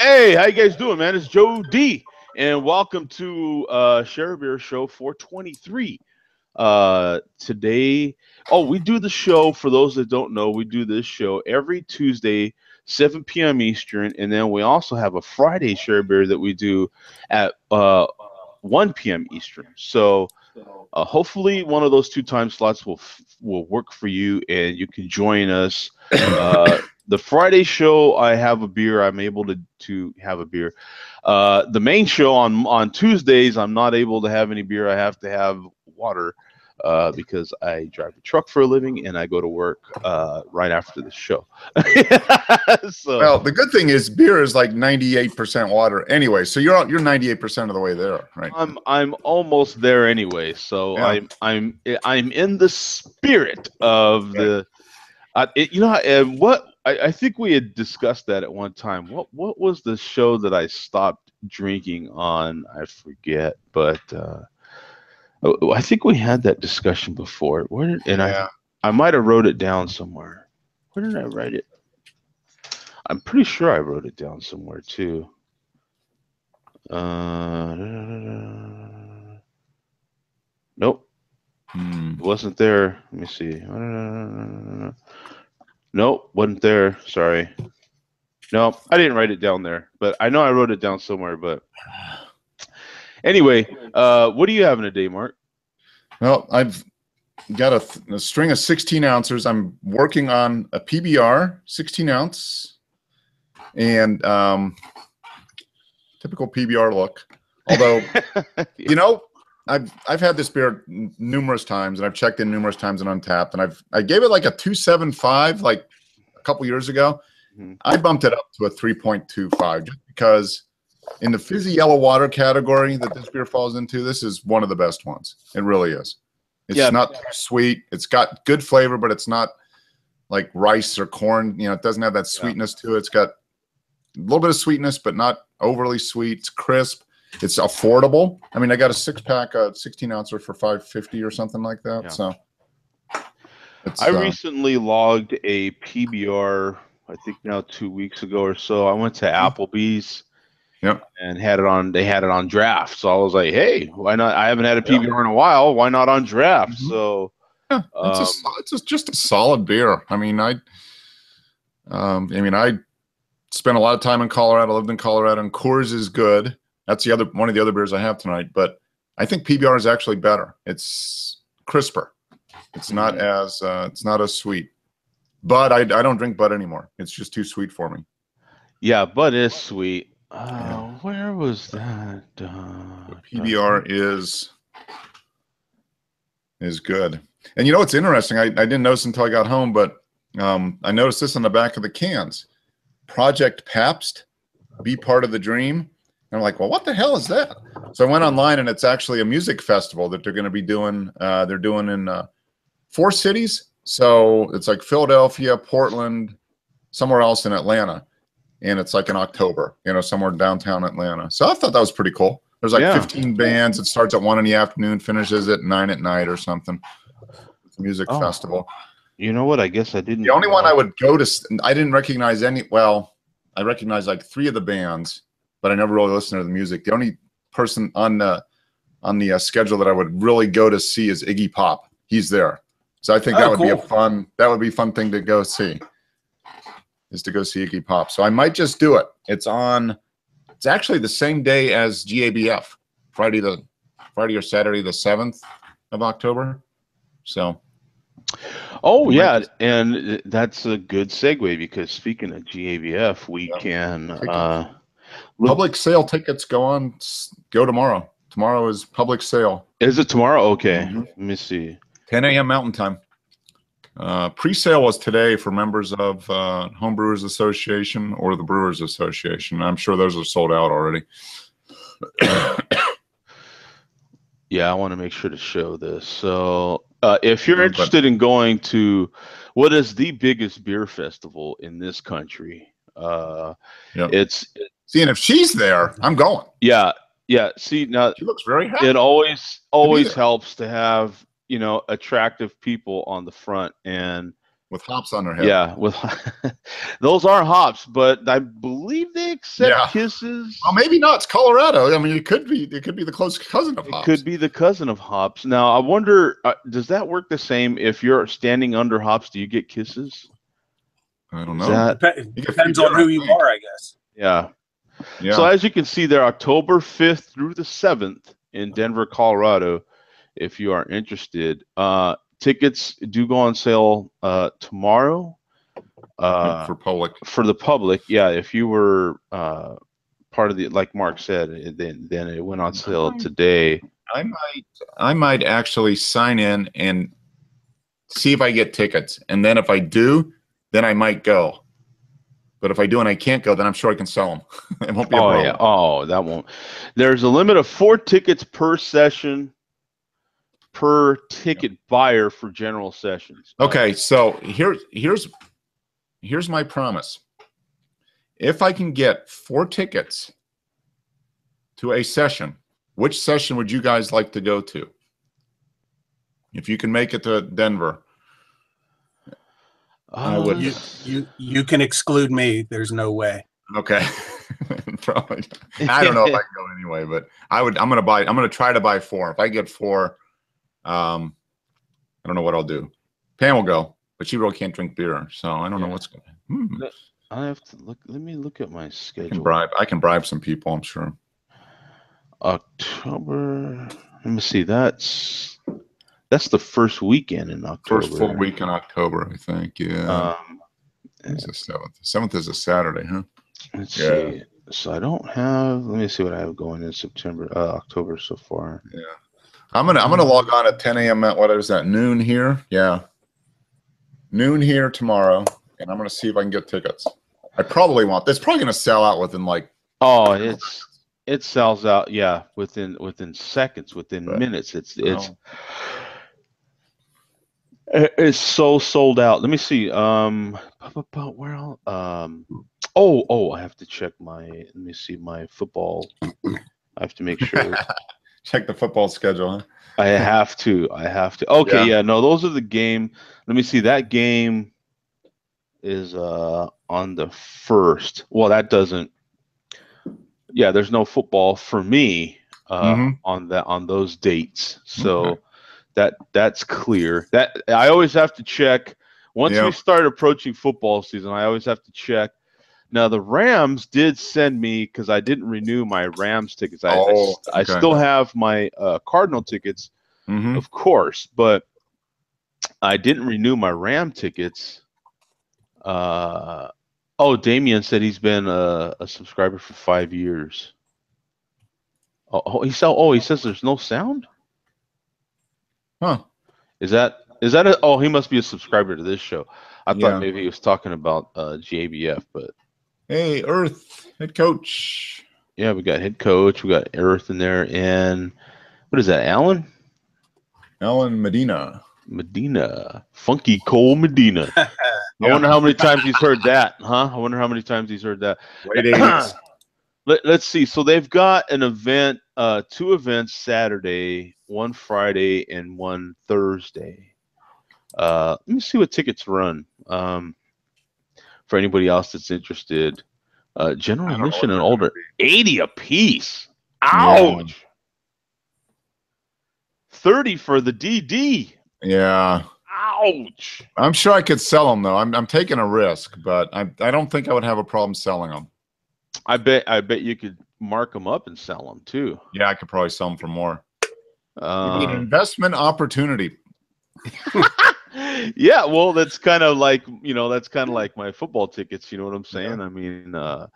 Hey, how you guys doing, man? It's Joe D, and welcome to uh, Share Beer Show 423. Uh, today, oh, we do the show. For those that don't know, we do this show every Tuesday, 7 p.m. Eastern, and then we also have a Friday Share Beer that we do at uh, 1 p.m. Eastern. So. Uh, hopefully, one of those two time slots will will work for you, and you can join us. Uh, the Friday show, I have a beer. I'm able to to have a beer. Uh, the main show on on Tuesdays, I'm not able to have any beer. I have to have water uh, because I drive a truck for a living and I go to work uh, right after the show. so, Well, the good thing is beer is like 98% water anyway. So you're you're 98% of the way there, right? I'm I'm almost there anyway. So Yeah. I'm I'm I'm in the spirit of the. Uh, it, you know, and what I, I think we had discussed that at one time. What what was the show that I stopped drinking on? I forget, but uh, oh, I think we had that discussion before. Where did, and yeah. I I might have wrote it down somewhere. Where did I write it? I'm pretty sure I wrote it down somewhere too. Uh, nope, Hmm. it wasn't there. Let me see. Nope, wasn't there. Sorry. No, I didn't write it down there, but I know I wrote it down somewhere. But anyway, uh, what are you having today, Mark? Well, I've got a, th- a string of 16 ounces. I'm working on a PBR 16 ounce and um, typical PBR look. Although, you know, I've I've had this beer numerous times and I've checked in numerous times and Untappd and I've I gave it like a 275 like a couple years ago. Mhm. I bumped it up to a 3.25 just because in the fizzy yellow water category that this beer falls into, this is one of the best ones. It really is. It's Yeah. not too sweet. It's got good flavor, but it's not like rice or corn. You know, it doesn't have that sweetness to it. It's got a little bit of sweetness, but not overly sweet. It's crisp. It's affordable. I mean, I got a six pack, uh, 16 ouncer for 550 or something like that. Yeah. So I uh, recently logged a PBR, I think now two weeks ago or so. I went to Applebee's. Yep. And had it on. They had it on draft, so I was like, "Hey, why not? I haven't had a Yeah. PBR in a while. Why not on draft?" Mhm. So, Yeah, it's, Um, so- it's just, just a solid beer. I mean, I, um, I mean, I spent a lot of time in Colorado. Lived in Colorado, and Coors is good. That's the other one of the other beers I have tonight. But I think PBR is actually better. It's crisper. It's not Mhm. as uh, it's not as sweet. But I, I don't drink Bud anymore. It's just too sweet for me. yeah, Bud is sweet. Uh, Yeah. Where was that? Uh, PBR is is good. And you know what's interesting? I, I didn't notice until I got home, but um, I noticed this on the back of the cans. Project Pabst, be part of the dream. And I'm like, well, what the hell is that? So I went online, and it's actually a music festival that they're going to be doing. Uh, they're doing in uh, four cities. So it's like Philadelphia, Portland, somewhere else in Atlanta, and it's like in October. You know, somewhere downtown Atlanta. So I thought that was pretty cool. There's like Yeah. 15 bands. It starts at one in the afternoon, finishes at nine at night or something. It's a music Oh. festival. You know what? I guess I didn't. The only one I would go to, I didn't recognize any. Well, I recognized like three of the bands, but I never really listened to the music. The only person on the on the uh, schedule that I would really go to see is Iggy Pop. He's there, so I think that Oh, would be a fun. That would be fun thing to go see. Is to go see Iggy Pop. So I might just do it. It's on. It's actually the same day as GABF, Friday the Friday or Saturday the seventh of October. So Oh yeah, just- and that's a good segue because speaking of GABF, we Yeah. can. Uh, public sale tickets go on. Go tomorrow. Tomorrow is public sale. is it tomorrow? Okay, Mhm. let me see. 10 a.m. Mountain Time. Uh, pre-sale was today for members of uh, Homebrewers Association or the Brewers Association. I'm sure those are sold out already. Yeah, I want to make sure to show this. So, uh, if you're interested in going to what is the biggest beer festival in this country, uh, Yep. it's Seeing if she's there, I'm going. yeah, yeah. See now, She looks very happy. it always always helps to have you know attractive people on the front and with hops on their head. Yeah, with those are hops, but I believe they accept Yeah. kisses. Well, maybe not. It's Colorado. I mean, it could be. It could be the close cousin of It hops. could be the cousin of hops. Now, I wonder, uh, does that work the same if you're standing under hops? Do you get kisses? I don't know. that- Dep- depends on who you are, I guess. yeah. Yeah. So as you can see there, October 5th through the 7th in Denver, Colorado, if you are interested. Uh, tickets do go on sale uh, tomorrow. Uh, for public. for the public, yeah, if you were uh, part of the, like Mark said, it- then then it went on sale today. I might. I might actually sign in and see if I get tickets, and then if I do, then I might go. But if I do and I can't go, then I'm sure I can sell them. it won't be a Oh problem. yeah, oh that won't. There's a limit of four tickets per session per ticket buyer for general sessions. Okay, so here's here's here's my promise. If I can get four tickets to a session, which session would you guys like to go to? If you can make it to Denver, I would- Uh, You you you can exclude me. There's no way. okay. Probably. I don't know if I can go anyway, but I would. I'm gonna buy. I'm gonna try to buy four. If I get four, um, I don't know what I'll do. Pam will go, but she really can't drink beer, so I don't know what's going. Hmm. I have to look. Let me look at my I can schedule. bribe. I can bribe some people. I'm sure. October. Let me see. That's that's the first weekend in October. First full week in October, I think. Yeah. Um, it's the seventh. Seventh is a Saturday, huh? let's Yeah. see. So I don't have. Let me see what I have going in September, uh, October so far. Yeah. I'm gonna I'm gonna log on at 10 a.m. at what is that noon here? Yeah, noon here tomorrow, and I'm gonna see if I can get tickets. I probably want. It's probably gonna sell out within like. Oh, it's it sells out. Yeah, within within seconds, within Right. minutes. It's it's. It- it's so sold out. Let me see. Um, where else? Um, oh oh, I have to check my. Let me see my football. I have to make sure. Check the football schedule. Huh? I have to. I have to. Okay, Yeah. yeah. no, those are the game. Let me see. That game is uh on the first. Well, that doesn't. Yeah, there's no football for me uh, Mhm. on that on those dates. So Okay. That that's clear. That I always have to check. Once we start approaching football season, I always have to check. Now the Rams did send me because I didn't renew my Rams tickets. I, I Oh, s- I, okay. still have my uh, Cardinal tickets, Mhm. of course, but I didn't renew my Ram tickets. Uh, oh, Damien said he's been a, a subscriber for five years. Oh, oh, he saw. Oh, he says there's no sound. Huh. Is that is that a? Oh, he must be a subscriber to this show. I Yeah. thought maybe he was talking about uh, GABF, but Hey, Earth head coach. yeah, we got head coach, we got Earth in there, and what is that? Alan Alan Medina. Medina, Funky Cold Medina. I wonder how many times he's heard that, huh? I wonder how many times he's heard that. Late 80s. Let, let's see. So they've got an event, uh, two events Saturday, one Friday, and one Thursday. Uh, let me see what tickets run. Um, for anybody else that's interested, uh, general I don't know admission and older, eighty a piece. Yeah. Ouch. Thirty for the DD. yeah. Ouch. I'm sure I could sell them though. I'm, I'm taking a risk, but I, I don't think I would have a problem selling them. I bet. I bet you could mark them up and sell them too. Yeah, I could probably sell them for more. It'd an Um, investment opportunity. yeah, well, that's kind of like you know, that's kind of like my football tickets. You know what I'm saying? I mean, uh,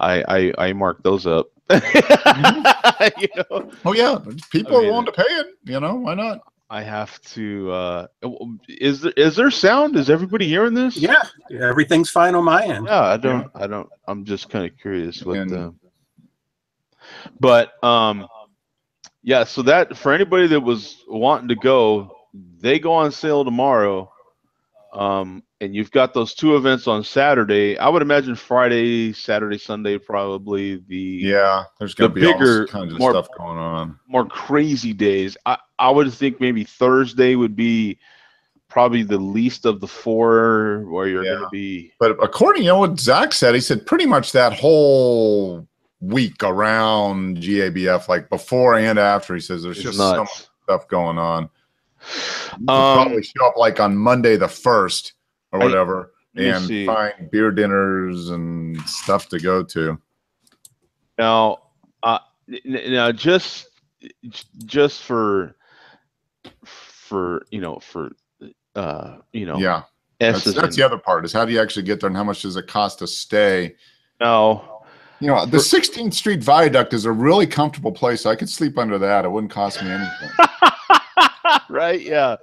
I I I mark those up. you know, Oh yeah, people I mean- are willing to pay it. You know, why not? I have to. Uh, is there is there sound? Is everybody hearing this? Yeah, everything's fine on my end. Yeah, I don't. I don't. I'm just kind of curious what And- the. But um, yeah. So that for anybody that was wanting to go, they go on sale tomorrow. Um, and you've got those two events on Saturday. I would imagine Friday, Saturday, Sunday, probably the Yeah, there's gonna The be all bigger, kinds of more- stuff going on. more crazy days. I, I would think maybe Thursday would be probably the least of the four where you're Yeah. going to be. But according, you know what Zach said, he said pretty much that whole week around GABF, like before and after, he says there's It's just so much stuff going on. You Um, probably show up like on Monday the first or whatever, me and see. find beer dinners and stuff to go to. Now, uh, now just just for for you know for uh you know Yeah, that's, that's the other part is how do you actually get there and how much does it cost to stay? no You know, the 16th Street Viaduct is a really comfortable place. I could sleep under that. It wouldn't cost me anything. right yeah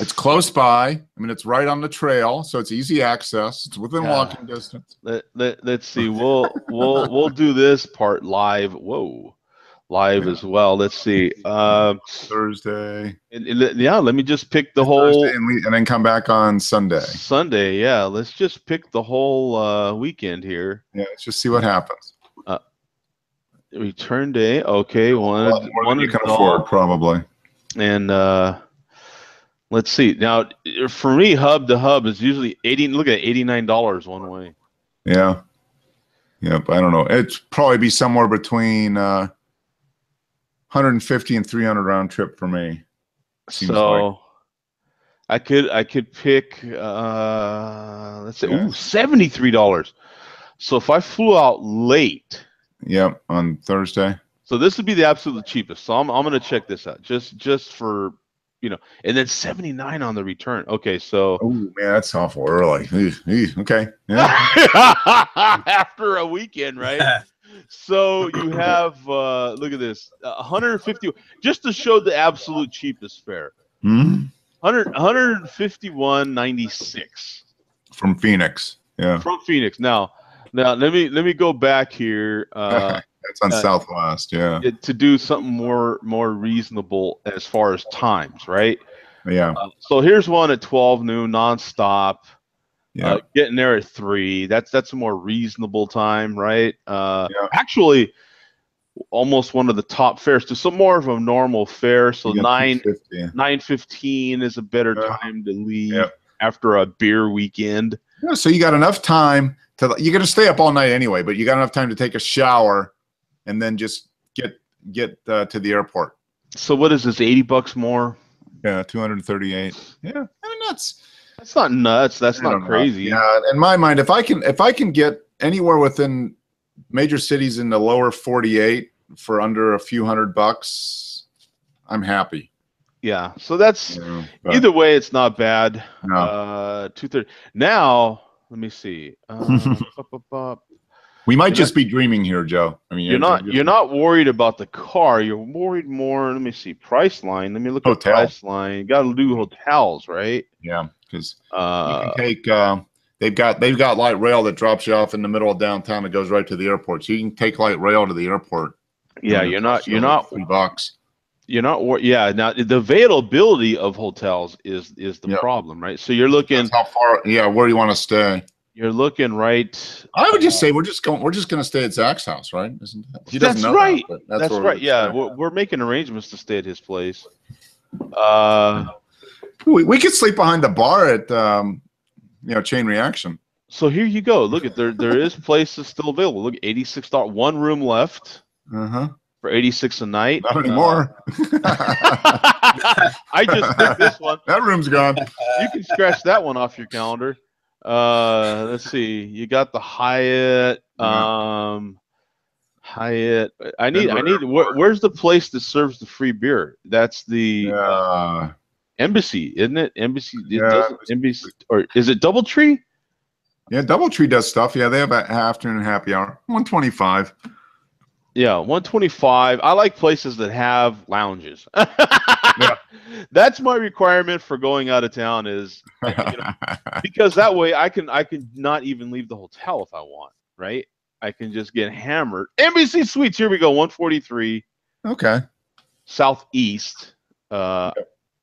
It's close by. I mean, it's right on the trail, so it's easy access. It's within Yeah. walking distance. let, let, let's see we'll we'll we'll do this part live whoa live as well let's see um Thursday, and- and- yeah let me just pick the whole and, we, and then come back on Sunday. sunday yeah let's just pick the whole uh weekend here Yeah, let's just see what happens. return day okay one more one you can afford, probably. And uh let's see now for me hub to hub is usually 80 look at 89 dollars one way Yeah. Yep. I don't know. It's probably be somewhere between uh, 150 and 300 round trip for me. Seems so i could i could pick uh let's say Yeah. 73 dollars so if i flew out late Yep. On Thursday. So this would be the absolute cheapest so i'm, I'm gonna check this out just just for you know and then 79 on the return okay so Oh man, that's awful early. Eugh, eugh, okay. Yeah. after a weekend right So you have uh look at this, uh, 150 just to show the absolute cheapest fare. Hmm? 100 151.96 From Phoenix. Yeah. from Phoenix. Now, now let me let me go back here uh That's on uh, Southwest. Yeah. to do something more more reasonable as far as times, right? Yeah. Uh, so here's one at 12 noon nonstop. Yeah. Uh, getting there at three. That's that's a more reasonable time, right? Uh, Yeah. Actually, almost one of the top fares to some more of a normal fare. So nine 250. nine fifteen is a better Yeah. time to leave Yep. after a beer weekend. Yeah, so you got enough time to you're gonna stay up all night anyway, but you got enough time to take a shower and then just get get uh, to the airport. So what is this? Eighty bucks more? Yeah, 238. Yeah, I mean that's That's not nuts. That's not don't know. crazy. Yeah, in my mind, if I can if I can get anywhere within major cities in the lower 48 for under a few hundred bucks, I'm happy. Yeah. So that's but, either way, it's not bad. no. Uh, two thirty. Now let me see. Uh, up, up, up. We might you're just be dreaming here, Joe. I mean, You're not you're not worried about the car. You're worried more. Let me see. Priceline. Let me look Hotel. at Priceline. You got to do hotels, right? Yeah, because you Uh, can take. Uh, they've got they've got light rail that drops you off in the middle of downtown that goes right to the airport. So you can take light rail to the airport. yeah, you're not you you're not three bucks. you're not wor- yeah. Now the availability of hotels is is the Yeah. problem, right? So you're looking That's how far? Yeah, where do you want to stay? You're looking right. I would just say we're just going. We're just going to stay at Zach's house, right? Isn't that? He doesn't That's know that, right. but That's, where right. we're Yeah, we're, we're making arrangements to stay at his place. Uh, We, we could sleep behind the bar at um, you know Chain Reaction. so here you go. Look at there. There is places still available. Look, eighty six dollars. One room left Uh huh. for eighty six a night. Not anymore. Uh, I just picked this one. that room's gone. You can scratch that one off your calendar. Uh, let's see. You got the Hyatt. Um, Hyatt. I need. I need. Where, where's the place that serves the free beer? That's the Yeah. Embassy, isn't it? Embassy. Yeah. doesn't- Embassy. Or is it DoubleTree? Yeah, DoubleTree does stuff. Yeah, they have a afternoon happy hour. One twenty five. Yeah, 125. I like places that have lounges. That's my requirement for going out of town is because that way I can I can not even leave the hotel if I want, right? I can just get hammered. NBC Suites, here we go, 143 okay. southeast. Uh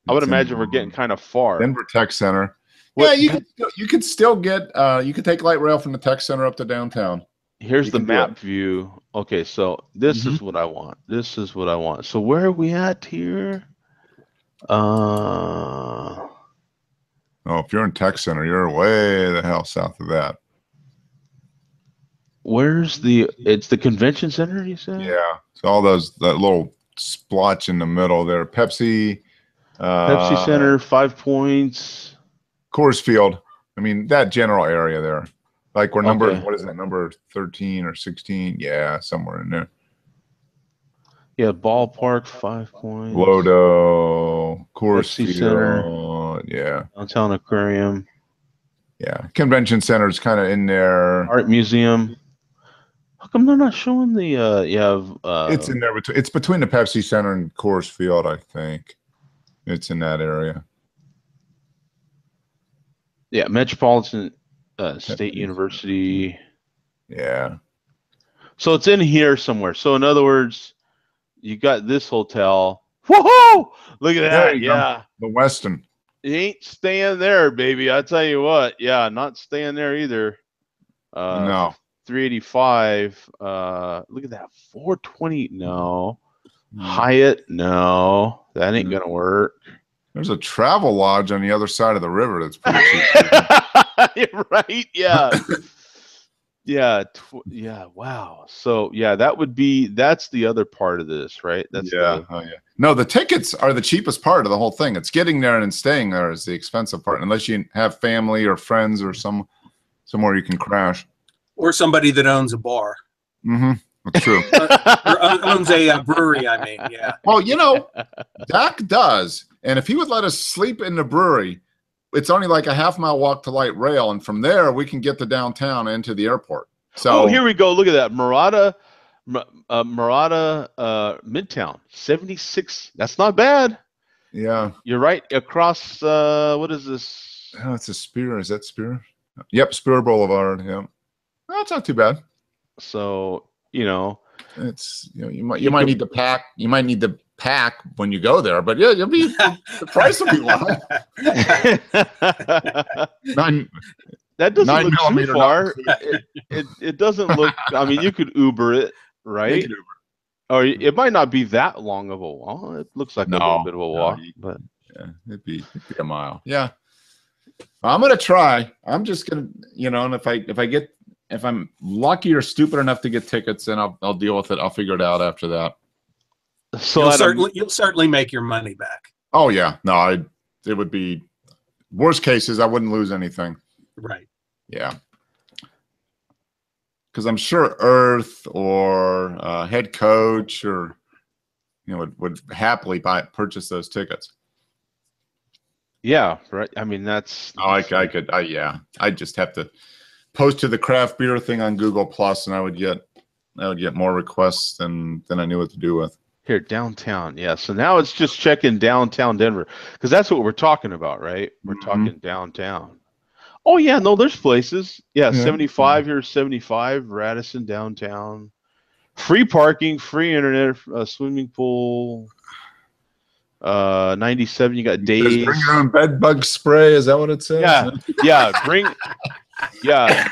I would It's in imagine we're getting kind of far. Denver Tech Center. What- yeah, you could you could still get uh you could take light rail from the Tech Center up to downtown. Here's the map view. Okay, so this is what I want. This is what I want. So where are we at here? Uh Oh, if you're in Tech Center, you're way the hell south of that. Where's the? It's the convention center. You said. Yeah. So all those that little splotch in the middle there, Pepsi, uh, Pepsi Center, Five Points. Coors Field. I mean that general area there. Like we're number Okay. what is that number thirteen or sixteen? Yeah, somewhere in there. Yeah, ballpark, Five Points. Lodo, Field. Center. Yeah, Downtown Aquarium, yeah. Convention Center's kind of in there. Art Museum. How come they're not showing the? uh You. Uh, it's in there between. It's between the Pepsi Center and Coors Field, I think. It's in that area. yeah, Metropolitan uh, State University. Yeah. So it's in here somewhere. So in other words, you got this hotel. Woohoo! Look at There that. you go. Yeah. The Westin. You ain't staying there, baby. I tell you what. Yeah, not staying there either. Uh no. 385. Uh look at that. 420. No. Hmm. Hyatt. No. That ain't Mm. gonna work. There's a Travelodge on the other side of the river that's pretty cheap. right? Yeah. yeah. Tw- yeah. Wow. So yeah, that would be that's the other part of this, right? That's yeah, the- oh yeah. No, the tickets are the cheapest part of the whole thing. It's getting there and staying there is the expensive part, unless you have family or friends or some somewhere you can crash. Or somebody that owns a bar Mm-hmm. That's true. or owns a uh, brewery. I mean, yeah. well, you know, Dak does, and if he would let us sleep in the brewery, it's only like a half mile walk to light rail, and from there we can get to downtown and to the airport. So oh, here we go. Look at that. Murata, uh, Murata, uh, Midtown, 76. That's not bad. yeah, You're right. Across, uh, what is this? oh, it's a Speer. Is that Speer? Yep, Speer Boulevard. Yeah, that's not too bad. So, you know, It's you know you might you, You might could- need to pack you might need to pack when you go there, but yeah, you'll be the price will be low. that doesn't Nine look too millimeter not far. It, it, it doesn't look, I mean, you could Uber it, right? Take it oh, Or it might not be that long of a walk. It looks like a little bit of a no, walk, you- but yeah, it'd be, it'd be a mile. Yeah, I'm gonna try. I'm just gonna you know, and if I if I get if I'm lucky or stupid enough to get tickets, then I'll I'll deal with it. I'll figure it out after that. So you'll certainly you'll certainly make your money back. Oh yeah, no, I it would be worst cases. I wouldn't lose anything. Right. Yeah. Because I'm sure Earth or uh, head coach or you know would, would happily buy purchase those tickets. yeah, right. I mean, that's, Oh, I, I could, I yeah, I just have to post to the craft beer thing on Google Plus, and I would get I would get more requests than than I knew what to do with. Here, downtown. Yeah. So now it's just checking downtown Denver because that's what we're talking about, right? We're Mhm. talking downtown. Oh, yeah. No, there's places. Yeah. Yeah. 75 here, 75, Radisson downtown. Free parking, free internet, uh, swimming pool. Uh, 97, you got days. Bring your own bed bug spray. Is that what it says? Yeah. Yeah. Bring. Yeah.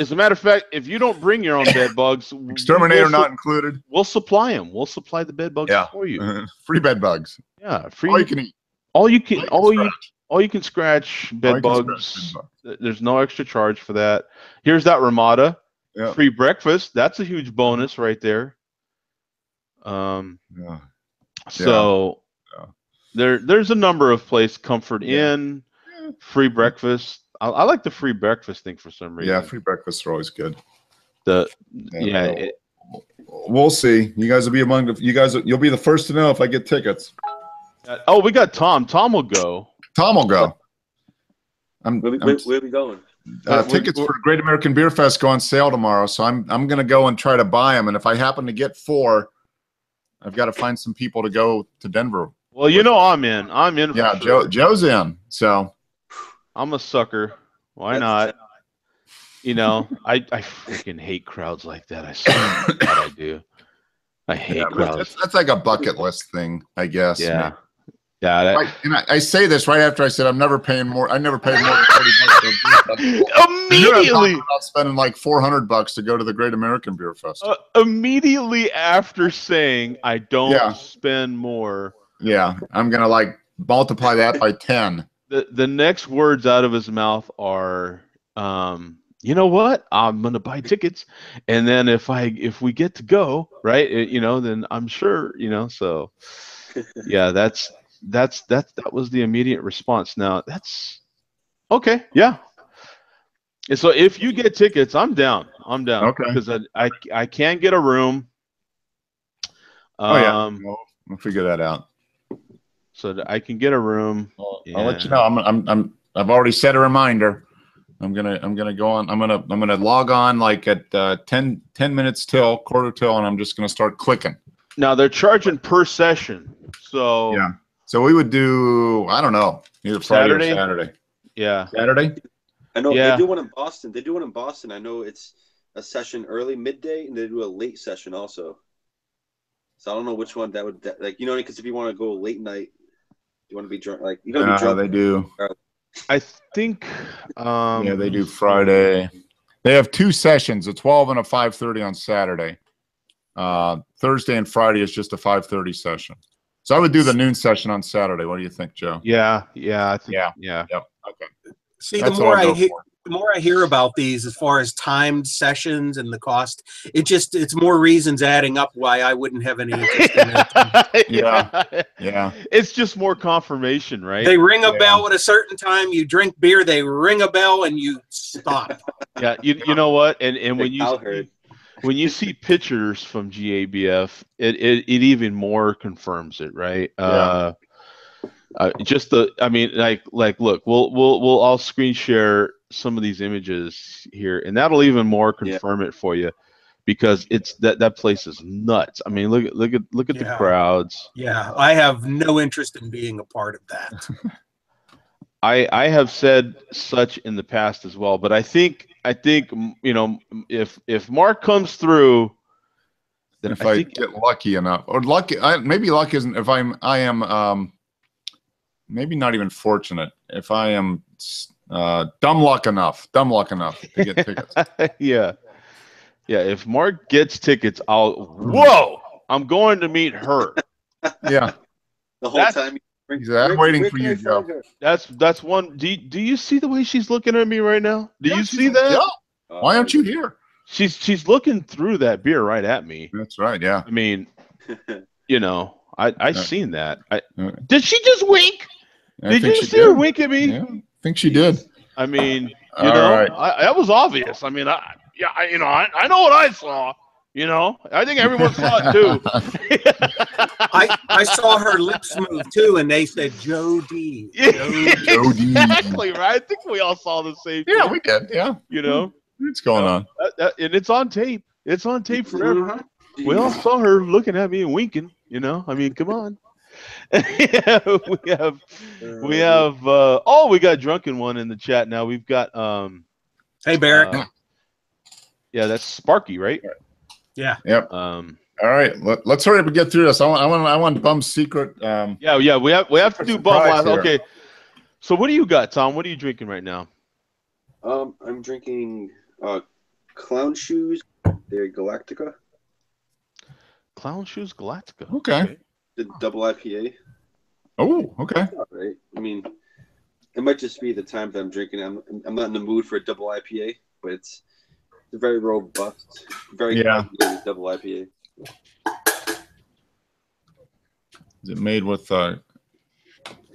As a matter of fact, if you don't bring your own bed bugs, Exterminator will su- not included. We'll supply them. We'll supply the bed bugs Yeah. for you. Free bed bugs. Yeah, free. All you can eat. all you can, All you all can you, scratch. all you can scratch bed scratch bugs. bed There's no extra charge for that. Here's that Ramada Yeah. free breakfast. That's a huge bonus right there. Um, Yeah. so there, there's a number of places. Comfort. Inn, free breakfast. I, I like the free breakfast thing for some reason. Yeah, free breakfasts are always good. the Yeah, yeah. we'll- it- we'll see. You guys will be among the. You guys, you'll be the first to know if I get tickets. oh, we got Tom. Tom will go. Tom will go. I'm, Where we, I'm- where, where we going? uh, we're- tickets we're- for Great American Beer Fest go on sale tomorrow, so I'm I'm gonna go and try to buy them. And if I happen to get four, I've got to find some people to go to Denver. Well, you know I'm in. I'm in. For Yeah, sure. Joe Joe's in. So I'm a sucker. Why That's- not? You know, I I freaking hate crowds like that. I swear to I do. I hate yeah, crowds. that's, that's like a bucket list thing, I guess. Yeah, yeah. that- Right, and I, I say this right after I said I'm never paying more. I never paid more than thirty bucks for a beer festival. I'm immediately, talking about spending like four hundred bucks to go to the Great American Beer Festival. uh, immediately after saying I don't Yeah. spend more. yeah, I'm gonna like multiply that by ten the the next words out of his mouth are um you know what i'm gonna buy tickets and then if i if we get to go right it- you know then i'm sure you know so yeah that's that's that that was the immediate response now that's okay yeah And so if you get tickets i'm down i'm down Okay. because I, I i can get a room Oh, yeah. um We'll, we'll figure that out. So that i can get a room I'll, I'll let you know. I'm, I'm, I'm, I've already set a reminder. I'm gonna, I'm gonna go on. I'm gonna, I'm gonna log on like at uh, 10, 10 minutes till quarter till, and I'm just gonna start clicking. now they're charging per session so Yeah. So we would do, I don't know, either Friday Saturday? or Saturday. yeah Saturday. I know Yeah. they do one in Boston. They do one in Boston. I know it's a session early, midday, and they do a late session also. So I don't know which one that would that, like you know because if you want to go late night, you want to be drunk like you gotta Uh, be drunk. they do. I think. Um, yeah, they do Friday. They have two sessions, a 12 and a 5:30 on Saturday. Uh, Thursday and Friday is just a 5:30 session. So I would do the noon session on Saturday. What do you think, Joe? Yeah, yeah, I think, Yeah. yeah. Yep. Okay. See, That's the more I'll hear, for. The more I hear about these, as far as timed sessions and the cost, it just it's more reasons adding up why I wouldn't have any interest in it. Yeah. Yeah. It's just more confirmation, right? They ring a Yeah. bell at a certain time. You drink beer. They ring a bell and you stop. yeah, you, you know what? And and when you when you see pictures from GABF, it, it, it even more confirms it, right? Uh, uh, just the, I mean, like, like, look, we'll, we'll, we'll all screen share some of these images here, and that'll even more Yeah. confirm it for you, because it's that that place is nuts. I mean, look at look at look at the crowds. Yeah, I have no interest in being a part of that. I I have said such in the past as well, but I think I think you know if if Mark comes through, then if I, I, get lucky enough, or lucky, I, maybe luck isn't. If I'm, I am, um, maybe not even fortunate. If I am uh, dumb luck enough, dumb luck enough to get tickets. yeah, yeah. If Mark gets tickets, I'll. Whoa! I'm going to meet her. Yeah, The whole That's- time. you- He's like, I'm waiting for you, Joe. That's that's one. Do you, do you see the way she's looking at me right now? Do Yeah, you she's see like, that? "Yeah, Why aren't you here? She's she's looking through that beer right at me. That's right. Yeah. I mean, you know, I I Yeah. seen that. I, did she just wink? I did you she see her wink at me? Yeah, I think she did. I mean, you All know, right. I, that was obvious. I mean, I, yeah, I, you know, I, I know what I saw. You know, I think everyone saw it too. I, I saw her lips move too, and they said Joe D. Joe D. D. exactly right. I think we all saw the same. Yeah, thing, we did. Yeah. you know, What's going on? That- that- and it's on tape. It's on tape forever. Mhm. We all saw her looking at me and winking. You know, I mean, come on. Yeah, we have we have uh oh we got drunken one in the chat now we've got um Hey, Barrett. uh, yeah that's sparky right yeah. Yep. um All right. Let, let's hurry up and get through this. I want. I want. I want Bum's secret. Um, yeah yeah we have we have to do bum Surprise last okay so what do you got tom what are you drinking right now Um, I'm drinking uh, clown shoes. They're Galactica, clown shoes galactica Okay. The double IPA. Oh. Okay. All right. I mean, it might just be the time that I'm drinking. I'm I'm not in the mood for a double IPA, but it's it's a very robust, very Yeah. double IPA. Is it made with? Uh,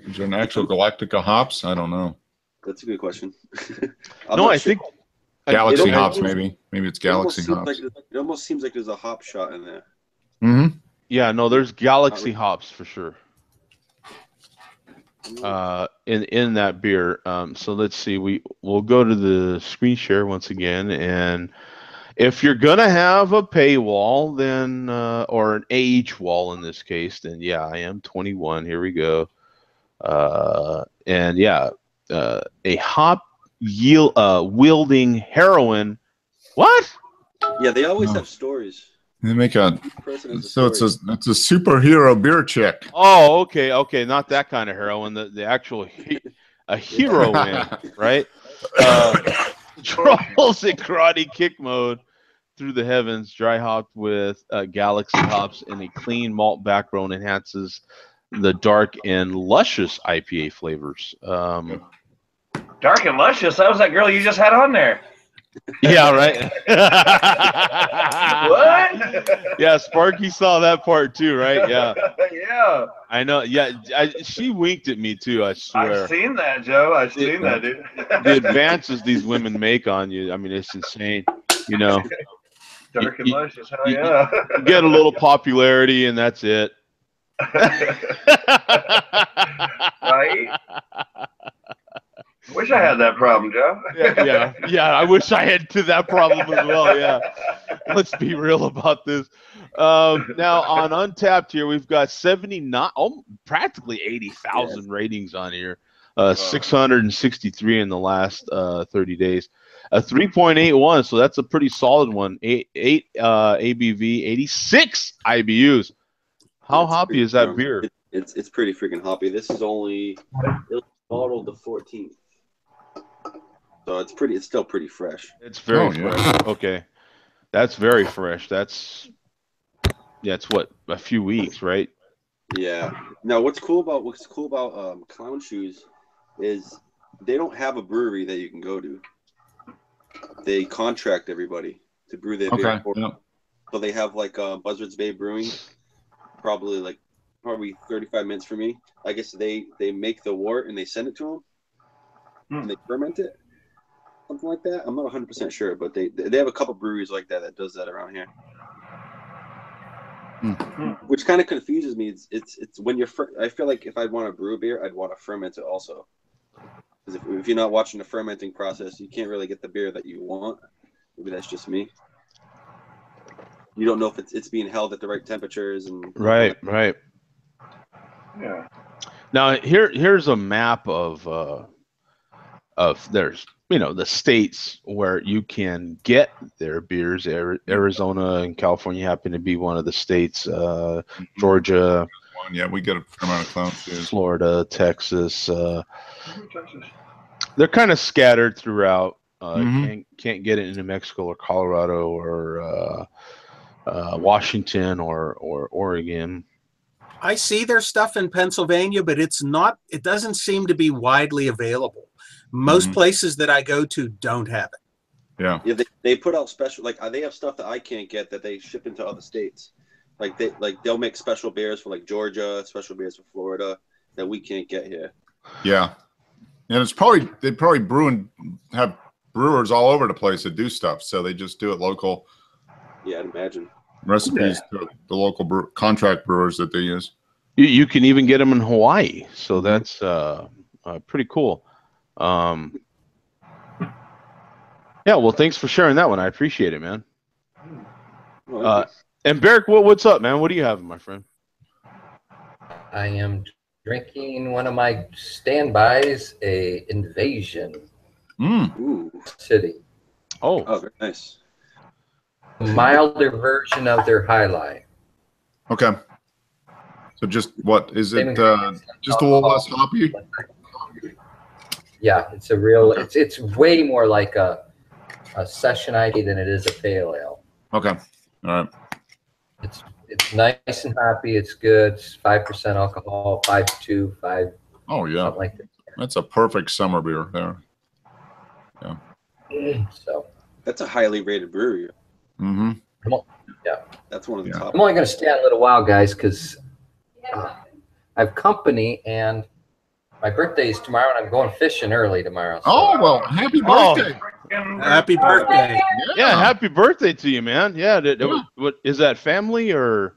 is there an actual Galactica hops? I don't know. That's a good question. No i sure. think Galaxy hops, maybe. Maybe it's Galaxy seems hops. Like, it almost seems like there's a hop shot in there. mm-hmm. Yeah no there's galaxy hops for sure. Uh in in that beer. Um so let's see we we'll go to the screen share once again and if you're gonna have a paywall then uh or an age wall in this case then yeah i am 21 here we go. Uh and yeah uh a hop yield uh wielding heroin. What? Yeah, they always No. have stories. They make a. Each a So it's a. It's a superhero beer chick. oh okay okay not that kind of heroin the, the actual he- a heroine right uh, Trolls in karate kick mode through the heavens, dry hopped with uh, galaxy hops and a clean malt backbone enhances the dark and luscious IPA flavors. Um, Dark and luscious. That was that girl you just had on there. Yeah, right. What? Yeah, Sparky saw that part too, right? Yeah, yeah. I know. Yeah, I, she winked at me too. I swear. I've seen that, Joe. I've It- seen that, dude. the advances these women make on you. I mean, it's insane. You know, Dark and you- luscious. Hell you- yeah. you get a little popularity and that's it. right? Wish I had that problem, Joe. yeah, yeah, yeah. I wish I had to that problem as well. Yeah. Let's be real about this. Um, now on Untappd here, we've got 79, oh, practically 80,000 ratings on here. Uh, 663 in the last uh, 30 days. A 3.81, so that's a pretty solid one. Eight, eight uh, ABV, 86 IBUs. How It's hoppy is that strong. beer? It's it's pretty freaking hoppy. This is only it was bottled the 14th, so it's pretty. It's still pretty fresh. It's very Oh, yeah. fresh. Okay, that's very fresh. That's yeah, it's what a few weeks, right? Yeah. Now, what's cool about what's cool about um, Clown Shoes is they don't have a brewery that you can go to. They contract everybody to brew their beer. Okay. for Yeah. So they have like uh, Buzzards Bay Brewing, probably like probably 35 minutes for me. I guess they they make the wort and they send it to them, Hmm. and they ferment it, something like that. I'm not 100 percent sure, but they they have a couple breweries like that that does that around here. Hmm. Which kind of confuses me. It's it's it's when you're. Fer- I feel like if I'd want to brew a beer, I'd want to ferment it also. Because if, if you're not watching the fermenting process, you can't really get the beer that you want. Maybe that's just me. You don't know if it's it's being held at the right temperatures and Right, right. Yeah. Now here here's a map of uh of there's you know the states where you can get their beers. Arizona and California happen to be one of the states. Uh, Georgia, Yeah, we get a fair amount of clown shoes. Florida, Texas. Uh, they're kind of scattered throughout. Uh, Mhm. Can't can't get it in New Mexico or Colorado or uh, uh, Washington or or Oregon. I see their stuff in Pennsylvania, but it's not. It doesn't seem to be widely available. Most Mhm. places that I go to don't have it. Yeah. Yeah, they, they put out special like they have stuff that I can't get that they ship into other states. Like they like they'll make special beers for like Georgia, special beers for Florida that we can't get here. Yeah. And it's probably they probably brew and have brewers all over the place that do stuff. So they just do it local Yeah, I'd imagine. recipes to the local brew, contract brewers that they use. You, you can even get them in Hawaii, so that's uh, uh, pretty cool. Um, yeah, well, thanks for sharing that one. I appreciate it, man. Uh, and Barrett, what, what's up, man? What do you have, my friend? I am drinking one of my standbys, a Invasion Mm. ooh, City, Oh, oh, very nice. a milder version of their Highlight. Okay. So just what is it? Uh, just a little less hoppy. Yeah, it's a real. It's it's way more like a a session IPA than it is a pale ale. Okay. All right. It's it's nice and happy. It's good. It's five percent alcohol, five two, five Oh yeah, something like that's a perfect summer beer there. that. So That's a highly rated brewery. Mm-hmm. Yeah. That's one of the Yeah. top. I'm only going to stay on a little while, guys, because I have company and my birthday is tomorrow, and I'm going fishing early tomorrow. so- Oh well, happy Oh. birthday! Happy birthday! yeah, happy birthday to you, man. Yeah, that, that was- what is that family or?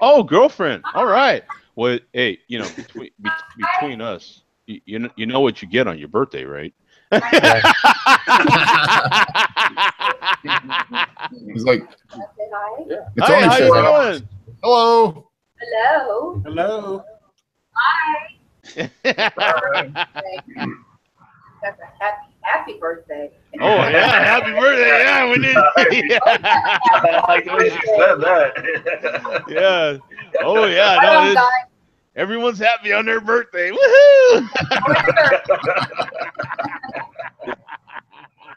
Oh, girlfriend. All right. Well, hey, you know, between be, between us, you, you know, you know what you get on your birthday, right? He's like, Hi. it's Hi, only how you doing? Hello. Hello. Hello. Hi. That's a happy, happy birthday. Oh yeah, happy birthday! Yeah, we did. Yeah. I like the way she said that. yeah. Oh yeah, no, it- everyone's happy on their birthday. Woohoo!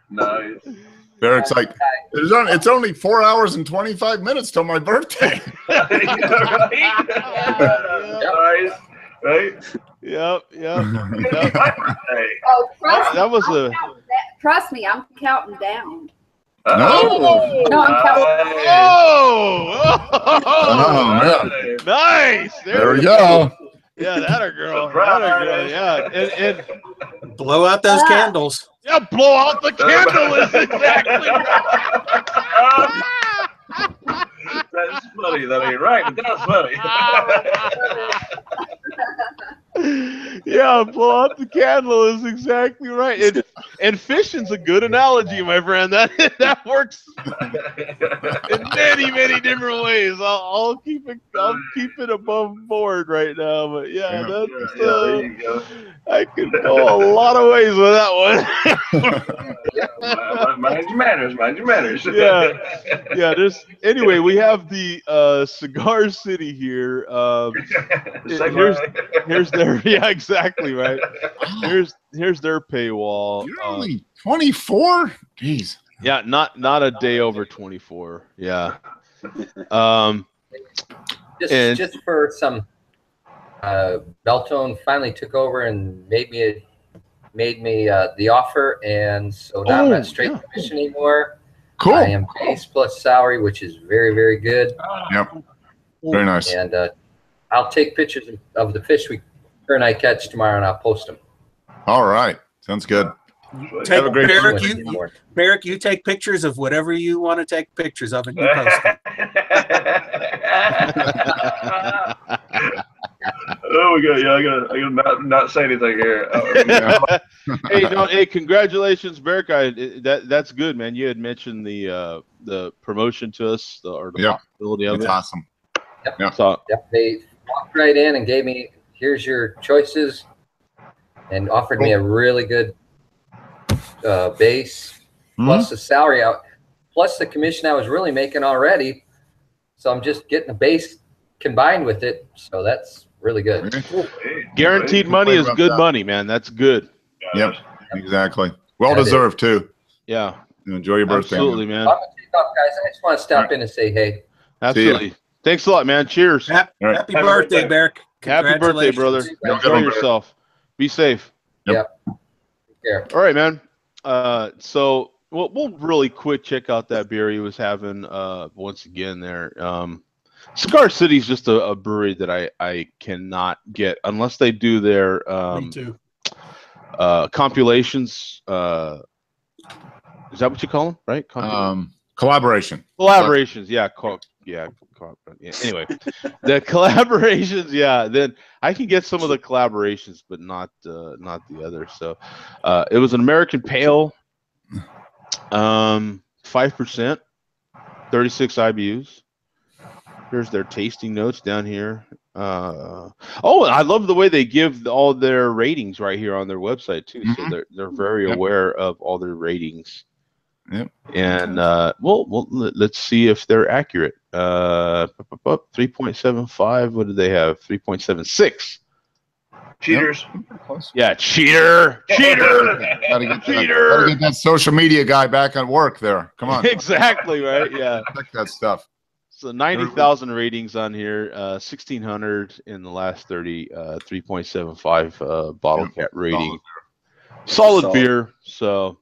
nice. Barrett's like, It's only, it's only four hours and 25 minutes till my birthday. right? Right? Yep, yep. It's my birthday. Oh, trust. That was I'm a- counting Trust me, I'm counting down. Uh-oh. No, I'm counting. Nice. Oh, Oh, man. nice. There we go. Yeah, that a girl. That Surprise. a girl. Yeah, and, and Blow out those candles. yeah, blow out the candle is exactly. That's funny. That ain't right, but that's funny. yeah, blow out the candle is exactly right. And, and fishing's a good analogy, my friend. That that works in many, many different ways. I'll, I'll keep it. I'll keep it above board right now. But yeah, Yeah. that's. Yeah, Uh, there you go. I could go a lot of ways with that one. Mind your manners. Mind your manners. Yeah. yeah, there's anyway. We have the uh, Cigar City here. Um, Say Here's- mine. Here's their yeah, exactly right. Here's here's their paywall. You're Uh, only 24? Jeez. yeah, not not a day over 24. Yeah. Um. Just, And- just for some, uh, Beltone finally took over and made me made me uh, the offer, and so now I'm Oh, not straight yeah. commission anymore. Cool. I am base plus salary, which is very very good. Yep. Very nice. And uh, I'll take pictures of the fish we her and I catch tomorrow, and I'll post them. All right. Sounds good. Take, Have a great Barrett, Doing it you. Barrett, you take pictures of whatever you want to take pictures of, and you post them. oh we god! Yeah, I gotta, I gotta not, not say anything here. Uh, hey, no, hey, congratulations, Berk. I that that's good, man. You had mentioned the uh the promotion to us, the, or the Yeah. possibility of It's it. awesome. So Yep, they walked right in and gave me here's your choices, and offered me a really good uh, base Mhm. plus the salary out, plus the commission I was really making already. So I'm just getting a base combined with it. So that's really good. Okay. guaranteed money is good that. money, man. That's good. Yep. Exactly. Well That is- deserved too. Yeah, Enjoy your birthday. absolutely, man. I'm gonna take off, guys. I just want to stop in and say hey. Absolutely. Thanks a lot, man. Cheers. Happy, All right. happy Happy birthday, birthday. Barrett. Happy birthday, brother. Have a Enjoy yourself. Be safe. Take care. All right, man. Uh, so we'll, we'll really quick check out that beer he was having. Uh, once again, there. Um, Cigar City's just a, a brewery that I I cannot get unless they do their Me um too. uh compilations. Uh, is that what you call them? Right? Compil- Um, collaboration. collaborations yeah co- yeah, co- yeah anyway the collaborations yeah then i can get some of the collaborations but not uh not the other. so uh it was an american pale um five percent 36 ibus here's their tasting notes down here uh oh i love the way they give all their ratings right here on their website too so Mhm. they're they're very Yep. aware of all their ratings Yep. and uh, well, well, let- let's see if they're accurate. Uh, three point seven five. What did they have? Three point seven six. Cheaters. Yeah, cheater, cheater. Gotta get, that, Cheater. gotta get that social media guy back at work there. Come on. exactly right. Yeah. Check that stuff. So ninety thousand ratings on here. Uh, sixteen hundred in the last thirty. Uh, three point seven five uh, bottle Yeah, cap rating. solid Solid, Solid. beer. So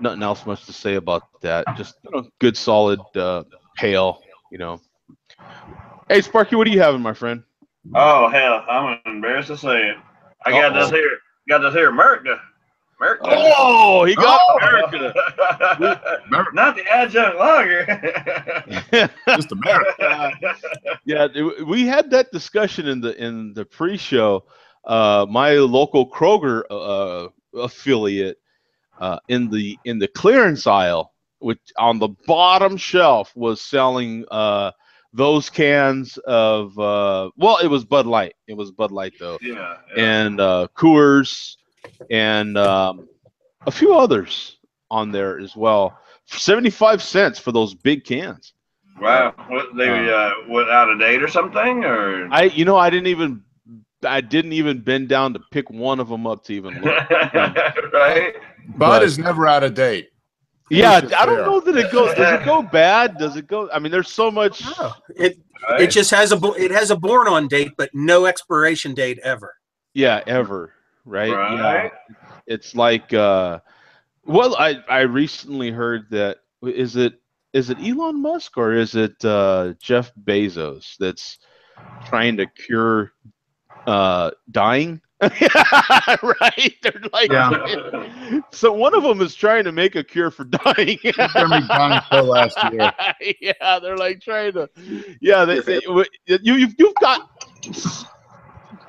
nothing else much to say about that. Just you know, good solid uh, pale. You know. Hey Sparky, what are you having, my friend? Oh hell, I'm embarrassed to say it. I got this Uh-oh. here. Got this here, America. America. Oh, he got Oh. America. America. Not the adjunct lager. Just America. yeah, we had that discussion in the in the pre-show. Uh, my local Kroger uh, affiliate uh, in the in the clearance aisle, which on the bottom shelf was selling uh, those cans of uh, well, it was Bud Light. It was Bud Light though, yeah. yeah. and uh, Coors, and um, a few others on there as well. Seventy-five cents for those big cans. Wow. What they uh, went out of date or something, or I, you know, I didn't even, I didn't even bend down to pick one of them up to even look. right? Bud But- is never out of date. Yeah, At least it's I don't there. know that it goes. Does it go bad? Does it go? I mean, there's so much. Oh, it Right? it just has a it has a born on date, but no expiration date ever. Yeah, ever. Right. Yeah. Right. It's like. uh Well, I I recently heard that is it is it Elon Musk or is it uh Jeff Bezos that's trying to cure uh dying? right. They're like. So one of them is trying to make a cure for dying. Jeremy Johnny last year. yeah, they're like trying to. Yeah, they, they, you you've you've got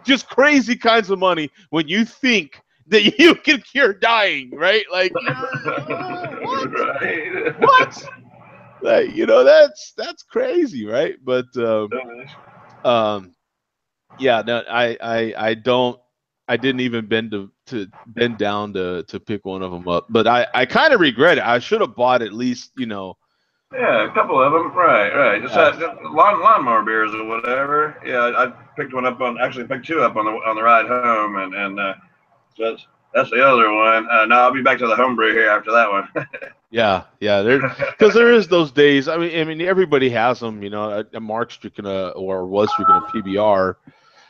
just crazy kinds of money when you think that you can cure dying, right? Like what? right. What? Like you know that's that's crazy, right? But um, um, yeah, no, I I I don't. I didn't even bend to, to bend down to to pick one of them up, but I I kind of regret it. I should have bought at least you know Yeah, a couple of them. Right, right. Just Yeah. lawn lawnmower beers or whatever. Yeah, I, I picked one up on actually picked two up on the on the ride home, and and uh, so that's that's the other one. Uh, now I'll be back to the homebrew here after that one. Yeah, yeah, there because there is those days. I mean, I mean, everybody has them. You know, a, a Mark's drinking a or was drinking a PBR.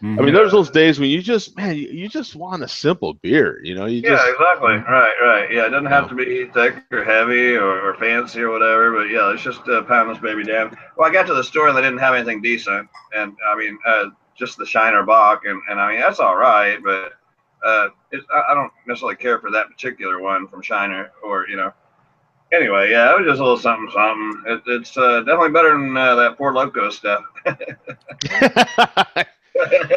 I mean, there's those days when you just man, you, you just want a simple beer. You know, you yeah, just exactly. Right, right. Yeah, it doesn't have to be thick or heavy or, or fancy or whatever, but yeah, let's just uh, pound this baby down. Well, I got to the store and they didn't have anything decent, and I mean, uh, just the Shiner Bock, and, and I mean that's all right, but uh, it, I, I don't necessarily care for that particular one from Shiner, or you know. Anyway, yeah, it was just a little something, something. It, it's uh, definitely better than uh, that Four Loco stuff.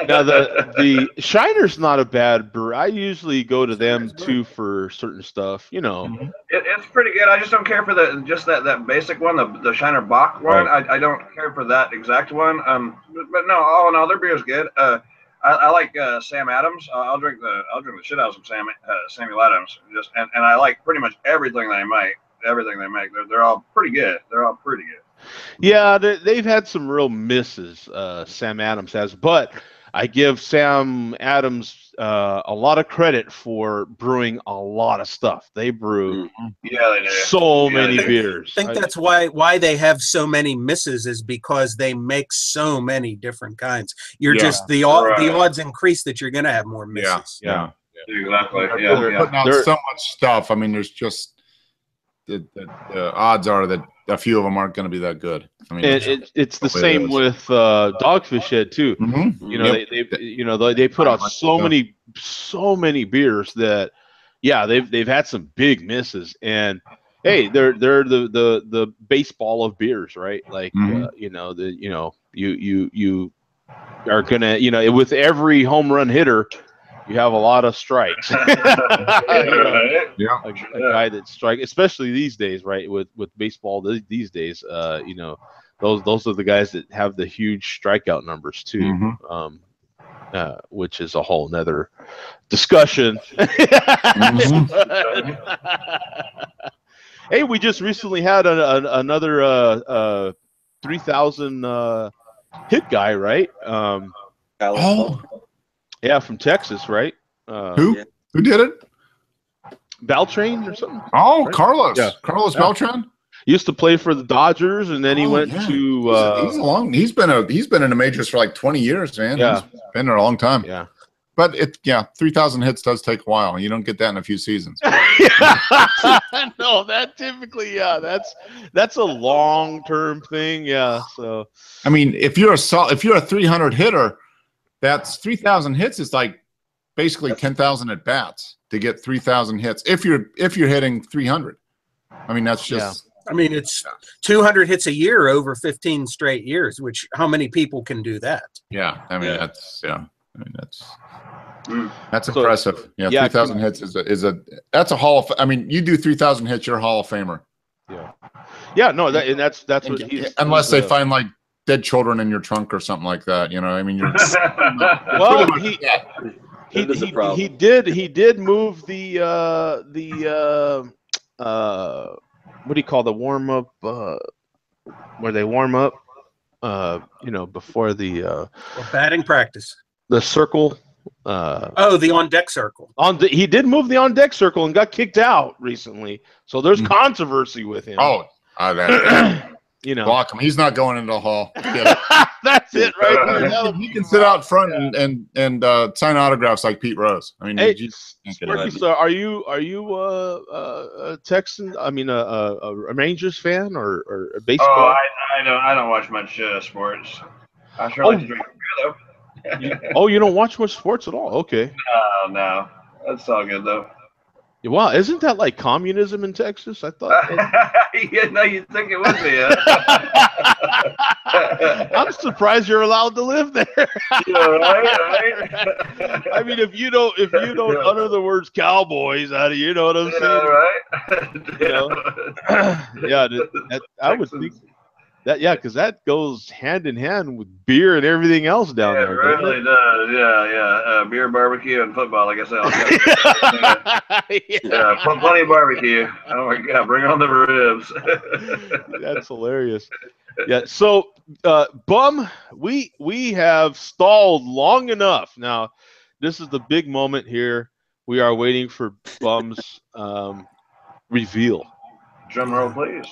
now the the Shiner's not a bad brew. I usually go to them too for certain stuff. You know, It, it's pretty good. I just don't care for the just that, that basic one, the the Shiner Bock one. I, I don't care for that exact one. Um, but, but no, all in all, their beer is good. Uh, I, I like uh, Sam Adams. Uh, I'll drink the I'll drink the shit out of some Sam uh, Samuel Adams. Just and, and I like pretty much everything they make. Everything they make, they're, they're all pretty good. They're all pretty good. Yeah, they, they've had some real misses. Uh, Sam Adams has, but I give Sam Adams uh, a lot of credit for brewing a lot of stuff. They brew Yeah, they so Yeah, many they- beers. I think I- that's why why they have so many misses is because they make so many different kinds. You're Yeah. just the odd, Right. the odds increase that you're gonna have more Yeah, misses. yeah. Exactly. They're Yeah, yeah. putting out They're- so much stuff. I mean, there's just the, the, the odds are that a few of them aren't going to be that good. I mean, it, it's the the same with uh, Dogfish Head too. Mhm. You know, Yep. they, they you know they, they put out so many so many beers that yeah they've they've had some big misses and hey they're they're the the the baseball of beers right like Mhm. uh, you know the you know you you you are gonna you know with every home run hitter you have a lot of strikes Right. yeah. a, a guy that strike, especially these days, right? With with baseball th- these days, uh, you know, those those are the guys that have the huge strikeout numbers too, Mhm. um, uh, which is a whole nother discussion. hey, we just recently had a, a, another uh, uh, three thousand uh, hit guy, right? Um, Oh, yeah, from Texas, right? Uh, who? Yeah. Who did it? Beltrain or something? Oh, Right? Carlos. Yeah. Carlos Yeah. Beltran. used to play for the Dodgers, and then he Oh, went yeah. to He's, uh, he's a long. He's been a. He's been in the majors for like 20 years, man. Yeah. He's been there a long time. yeah. But it, yeah, 3,000 hits does take a while. You don't get that in a few seasons. no, that typically, yeah, that's that's a long term thing, yeah. So I mean, if you're a sol- if you're a 300 hitter, that's 3,000 hits is like basically 10,000 at bats to get 3,000 hits. If you're if you're hitting 300, I mean that's just I mean, it's 200 hits a year over 15 straight years. Which how many people can do that? yeah. I mean Yeah. that's yeah. I mean that's Mm. that's So- impressive. Yeah, yeah, 3,000 hits is a is a that's a hall of. I mean, you do 3,000 hits, you're a Hall of Famer. yeah, yeah, no, that and that's that's what And- he's unless he's, they uh, find like dead children in your trunk or something like that. You know, I mean, you're Well, he he, That is he, he did he did move the uh the uh uh what do you call the warm up uh where they warm up uh you know before the uh Well, batting practice. the circle Uh, Oh, the on deck circle. on the, he did move the on deck circle and got kicked out recently, so there's Mm. controversy with him. Oh, uh, that, you know, block him. He's not going into the hall. That's it right there. he, can, he be can sit out front and and, and uh, sign autographs like Pete Rose. I mean, Hey, you just Sparky, that. so are you are you uh, uh, a Texan? I mean, a, a, a Rangers fan or, or a baseball? Oh, I, I don't I don't watch much uh, sports. I sure like Oh. to drink beer though. oh, you don't watch much sports at all? Okay. Oh no, that's all good though. Wow, isn't that like communism in Texas? I thought. yeah, no, you'd think it would be. Huh? I'm surprised you're allowed to live there. Yeah, right, right. I mean, if you don't, if you don't Yeah. utter the words "cowboys" out of, you know what I'm Yeah, saying? right. You know? yeah, that, that, I would think that. Yeah, because that goes hand in hand with beer and everything else down Yeah, there. doesn't really does. Yeah, yeah. Uh, beer, barbecue, and football. I said, it? yeah, plenty of barbecue. Oh my god, bring on the ribs. That's hilarious. Yeah. So, uh, bum, we we have stalled long enough. Now, this is the big moment here. We are waiting for Bum's um, reveal. Drum roll, please.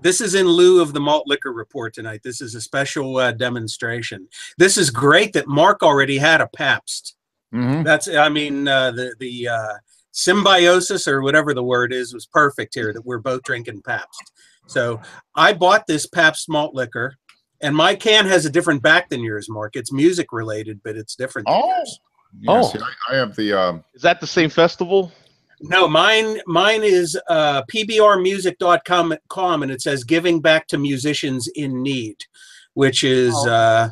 This is in lieu of the malt liquor report tonight. This is a special uh, demonstration. This is great that Mark already had a Pabst. Mhm. That's, I mean, uh, the the uh, symbiosis or whatever the word is was perfect here. That we're both drinking Pabst. So I bought this Pabst malt liquor, and my can has a different back than yours, Mark. It's music related, but it's different. Than Oh. yours. Yeah, Oh. see, I, I have the. Um, Is that the same festival? No, mine mine is uh, pbrmusic.com com, and it says "Giving Back to Musicians in Need," which is Oh. uh,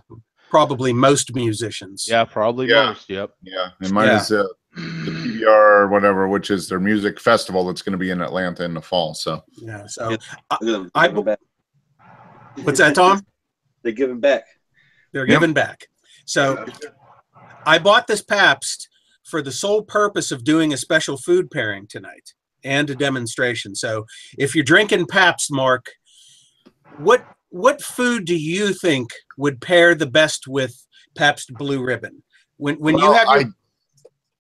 probably most musicians. Yeah, probably Yeah. most. Yep. yeah, and mine Yeah. is uh, the PBR or whatever, which is their music festival that's going to be in Atlanta in the fall. So Yeah. So, Look at them. I- They're giving back. what's that, Tom? They're giving back. They're Yep. giving back. So, I bought this Pabst for the sole purpose of doing a special food pairing tonight and a demonstration. So, if you're drinking Pabst, Mark, what what food do you think would pair the best with Pabst Blue Ribbon? When when you have your,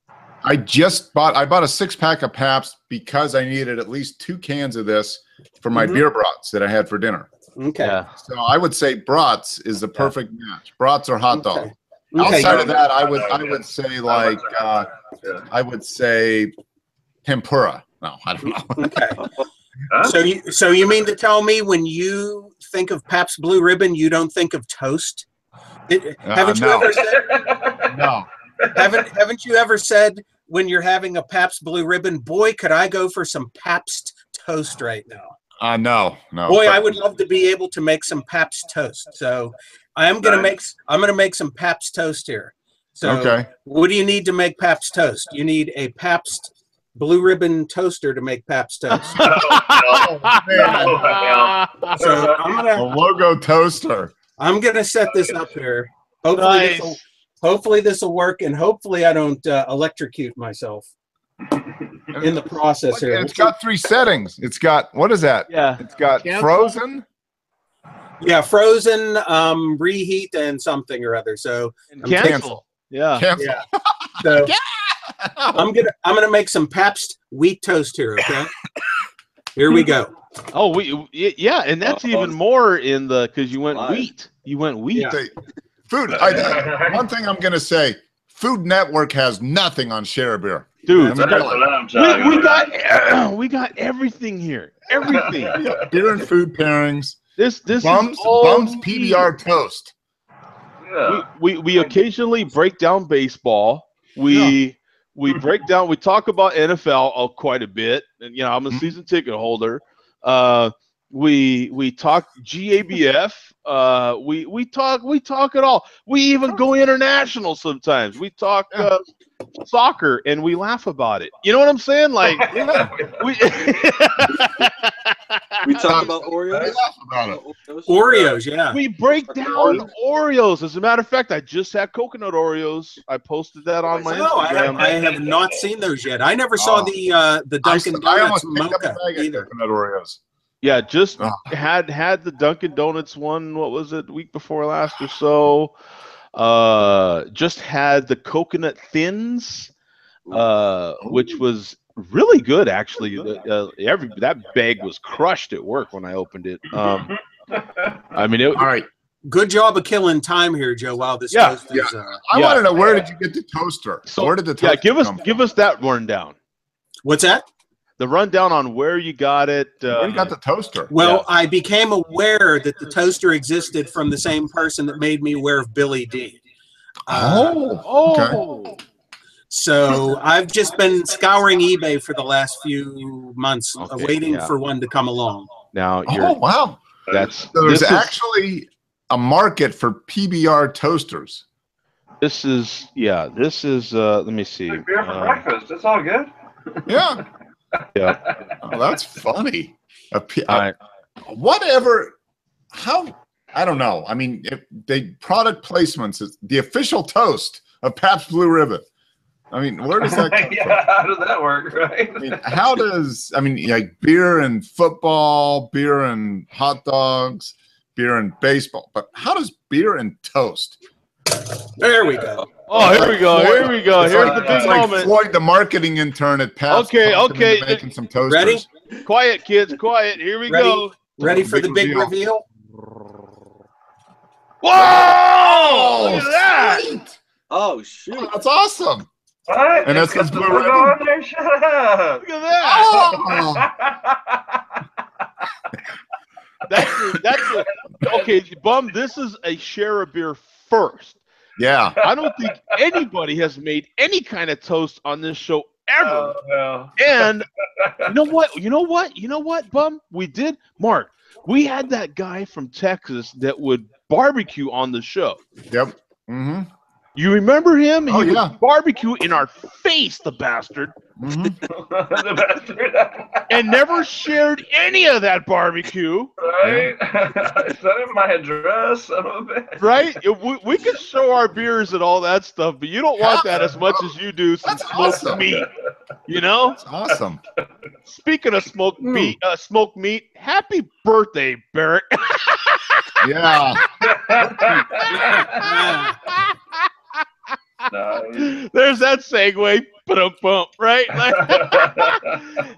I, I just bought I bought a six pack of Pabst because I needed at least two cans of this for my Mhm. beer brats that I had for dinner. okay. Yeah. So I would say brats is the perfect match. Brats or hot dog. Okay. Okay. Outside of that, I would I would say like uh, I would say tempura. No, I don't know. Okay. So you so you mean to tell me when you think of Pabst Blue Ribbon, you don't think of toast? It- haven't you Uh, no. ever said No. haven't haven't you ever said when you're having a Pabst Blue Ribbon, boy, could I go for some Pabst toast right now? Uh, no, no. Boy, But- I would love to be able to make some Pabst toast. So I am gonna make I'm gonna make some Pabst toast here. So okay. what do you need to make Pabst toast? You need a Pabst Blue Ribbon toaster to make Pabst toast. Oh, So I'm gonna A logo toaster. I'm gonna set this up here. Hopefully, Nice. this will, hopefully this will work, and hopefully I don't uh, electrocute myself in the process here. It's got three settings. It's got what is that? yeah. It's got Cancel. frozen. Yeah, frozen, um, reheat, and something or other. So, And I'm cancel. cancel. Yeah. Cancel. yeah. So I'm gonna I'm gonna make some Pabst wheat toast here. Okay. Here we go. Oh, we yeah, and that's Oh, even oh. more in the because you went Live. wheat. You went wheat. Yeah. Say, Food. I, one thing I'm going to say: Food Network has nothing on share beer. Dude, I mean, That's what I'm we, we got we got everything here. Everything. beer and food pairings. This this Bums, is all bums, meat. PBR toast. Yeah. we, we we occasionally break down baseball. We we break down. We talk about NFL uh, quite a bit, and you know I'm a Mhm. season ticket holder. Uh, we we talk GABF. Uh, we we talk we talk it all. We even go international sometimes. We talk Yeah. uh, soccer and we laugh about it. You know what I'm saying? Like we. We talk about I Oreos. laugh about it. Oreos. Oreos, yeah. We break down Oreos. As a matter of fact, I just had coconut Oreos. I posted that on my No, I have, Instagram. I have not seen those yet. I never saw Oh. the uh, the Dunkin' I Donuts almost picked up a mocha either. coconut Oreos. Yeah, just Oh. had had the Dunkin' Donuts one. What was it? Week before last or so. Uh, just had the coconut thins, uh, which was really good actually. Uh, every that bag was crushed at work when I opened it. Um, I mean, it, All right. Good job of killing time here, Joe. While this Yeah, toast is, uh, I Yeah. want to know where did you get the toaster? So, where did the yeah, toaster give us come give from? us that rundown. what's that? The rundown on where you got it. Uh, Where you got the toaster? Well, I became aware that the toaster existed from the same person that made me aware of Billy D. Uh, Oh, okay. oh, So I've just been scouring eBay for the last few months, uh, Okay, waiting yeah. for one to come along. now Oh, you're wow. that's So there's this is, actually a market for PBR toasters. this is yeah this is uh let me see Like beer for Um, breakfast. It's all good. Yeah. yeah Oh, that's funny. A P- all right whatever. How? I don't know. I mean, if they product placements is the official toast of Pabst Blue Ribbon. I mean, where does that come from? how does that work, right? I mean, how does I mean like beer and football, beer and hot dogs, beer and baseball, but how does beer and toast? There we go. oh here we go here we go It's here's like, the big it's like moment Floyd, the marketing intern at Pabst. Okay, talked him into okay. making some toasters. Ready? quiet kids quiet here we Ready? go Ready for the Big big reveal. reveal? whoa look at that sweet. Oh, oh shoot! That's awesome. What? And that's we're the blue logo on there? Shut up. look at that Oh, that's your, that's your, okay bum this is a Share A Beer first yeah. I don't think anybody has made any kind of toast on this show ever. Oh, no. and you know what? You know what? You know what, Bum? We did, Mark. We had that guy from Texas that would barbecue on the show. Yep. hmm You remember him? Oh, he yeah. would barbecue in our face, the bastard, hmm the bastard. and never shared any of that barbecue. right? Send him my address, son of a bitch. Right? We, we could show our beers and all that stuff, but you don't want that as much as you do some That's smoked awesome. meat. You know? That's awesome. Speaking of smoked Mm. meat, uh, smoked meat, happy birthday, Barrett. Yeah. Nice. There's that segue. Bump, bump, right? Like-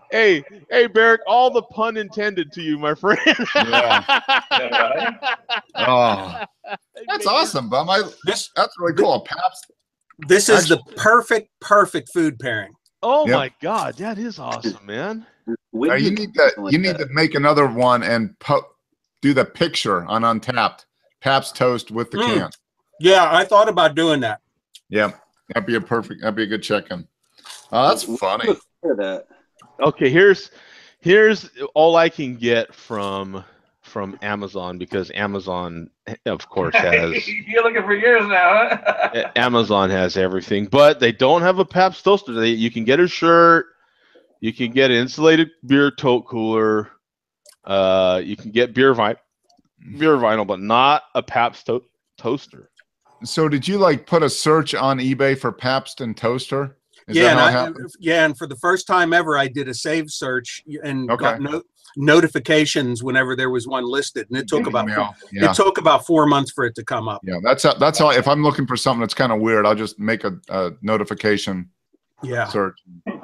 hey, hey, Barrett, all the pun intended to you, my friend. Yeah. Yeah, Oh, that's awesome, bum. I, This that's really cool. A Pabst. this is the perfect perfect food pairing. Oh Yep. my God, that is awesome, man. When Now, you need to like you need that? to make another one and po- do the picture on Untappd. Pabst toast with the Mm. can. Yeah, I thought about doing that. Yeah, that'd be a perfect. That'd be a good check-in. Oh, that's funny. That. Okay, here's here's all I can get from from Amazon because Amazon, of course, has You're looking for years now, huh? Amazon has everything, but they don't have a Pabst toaster. They, you can get a shirt, you can get an insulated beer tote cooler, uh, you can get beer vinyl, beer vinyl, but not a Pabst to- toaster. So, did you like put a search on eBay for Pabst and toaster? Is yeah, and I, yeah, and for the first time ever, I did a save search and Okay. got no, notifications whenever there was one listed, and it took about Email. Yeah, it took about four months for it to come up. yeah. That's that's how. If I'm looking for something that's kind of weird, I'll just make a, a notification Yeah, search.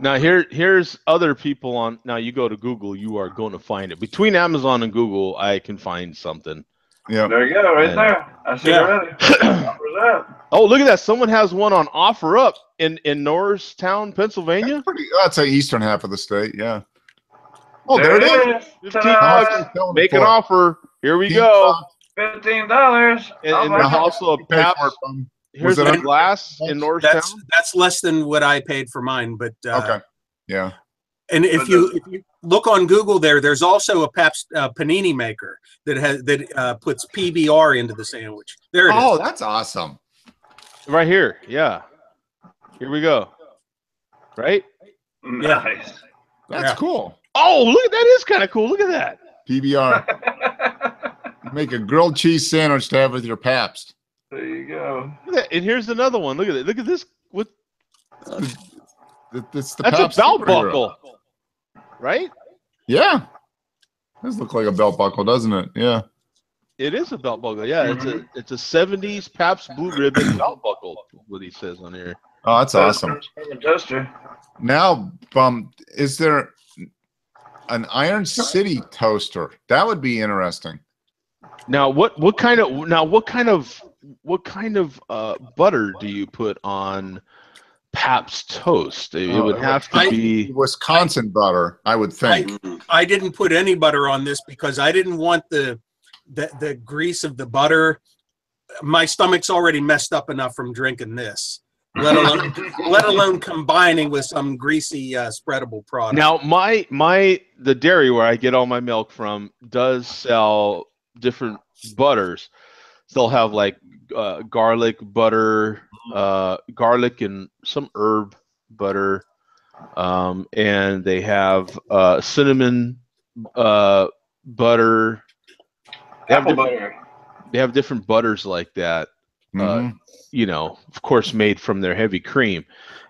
Now here here's other people on. Now you go to Google, you are going to find it. Between Amazon and Google, I can find something. Yeah. there you go, right And- there. I see Yeah. it already. Where's? Oh, look at that! Someone has one on offer up in in Norristown, Pennsylvania. That's pretty. That's the eastern half of the state. Yeah. Oh, there, it is. Fifteen Ta-da. How much bucks. are you selling it Make an offer. Here we go. Fifteen dollars. And, and my there's also a You paid for it, Pabst. Here's a glass in Norristown. that's that's less than what I paid for mine. But uh, Okay. Yeah. And if you if you look on Google, there there's also a Pabst uh, panini maker that has that uh, puts PBR into the sandwich. There it is. Oh, that's awesome. Right here. Yeah. Here we go. Right? Nice. That's Yeah. cool. Oh, look, that is kind of cool. Look at that. PBR. Make a grilled cheese sandwich to have with your Pabst. there you go. That. And here's another one. Look at it. Look at this. What? Th- It's the That's Pabst a belt superhero. buckle. Right? Yeah. This looks like a belt buckle, doesn't it? Yeah. It is a belt buckle. Yeah, it's a it's a '70s Pabst Blue Ribbon belt buckle. What he says on here. Oh, that's awesome. Toaster. Now, um, is there an Iron City toaster? That would be interesting. Now, what what kind of now what kind of what kind of uh, butter do you put on Pabst toast? It, it would Oh, have to I- be. Wisconsin butter, I would think. Mhm. I didn't put any butter on this because I didn't want the the, the grease of the butter. My stomach's already messed up enough from drinking this, let alone let alone combining with some greasy uh, spreadable product. Now, my my the dairy where I get all my milk from does sell different butters. So they'll have like uh, garlic butter, uh, garlic and some herb butter, um, and they have uh, cinnamon uh, butter. They have, Apple different, butter. they have different butters like that Mhm. you know, of course, made from their heavy cream,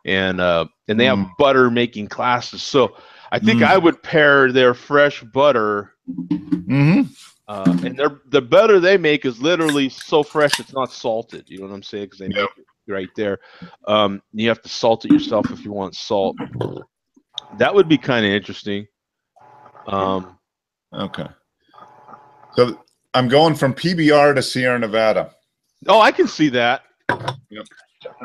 and uh, and they have Mm. butter making classes. So I think Mm. I would pair their fresh butter, Mhm. uh, and their the butter they make is literally so fresh it's not salted. You know what I'm saying? Because they Yep. make it right there. Um, you have to salt it yourself if you want salt. That would be kind of interesting. Um, Okay. So I'm going from PBR to Sierra Nevada. oh, I can see that. Yep.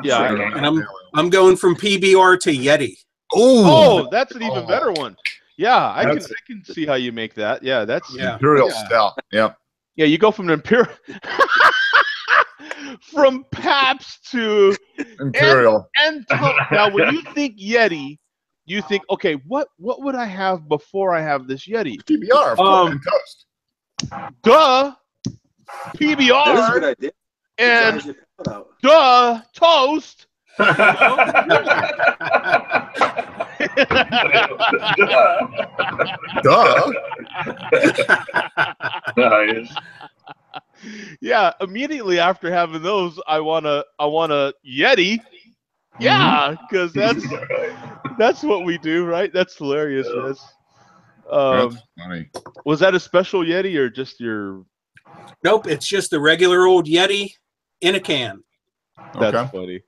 Yeah. I- And I'm I'm going from PBR to Yeti. Oh, that's an even Oh. better one. Yeah, I can I can see how you make that. Yeah, that's Yeah. Imperial Yeah. Stout. Yep. Yeah, you go from an imperial from Pabst to Imperial. and to- now when you think Yeti, you think okay, what what would I have before I have this Yeti? PBR, of course, Um, and toast. Duh, That is a good PBR idea. and Dries your palate out. duh toast. Duh. nice. Yeah, immediately after having those, I wanna I want a Yeti. Yeah, because that's that's what we do, right? That's hilarious. Yes. Um, That's funny. was that a special Yeti or just your? Nope, it's just the regular old Yeti in a can. That's Okay. funny.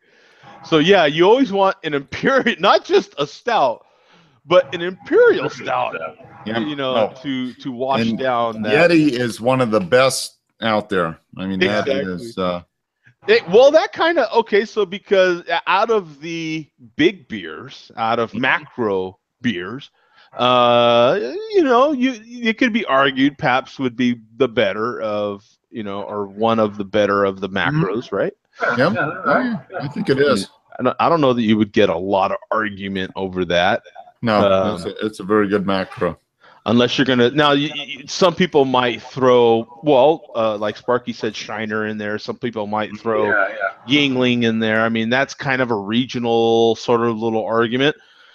So yeah, you always want an imperial, not just a stout, but an imperial stout. Yeah. You know, Oh, to to wash And down that. Yeti is one of the best out there. I mean, that Exactly. is. Uh, It- well, that kind of okay. So because out of the big beers, out of macro beers, uh, you know, you it could be argued Pabst would be the better of you know, or one of the better of the macros, right? yeah, Yeah, right. I think it is. I don't, I don't know that you would get a lot of argument over that. No, Um, it's, a, it's a very good macro. Unless you're gonna now you, you, some people might throw well uh, like sparky said shiner in there some people might throw Yeah, yeah. yuengling in there i mean that's kind of a regional sort of little argument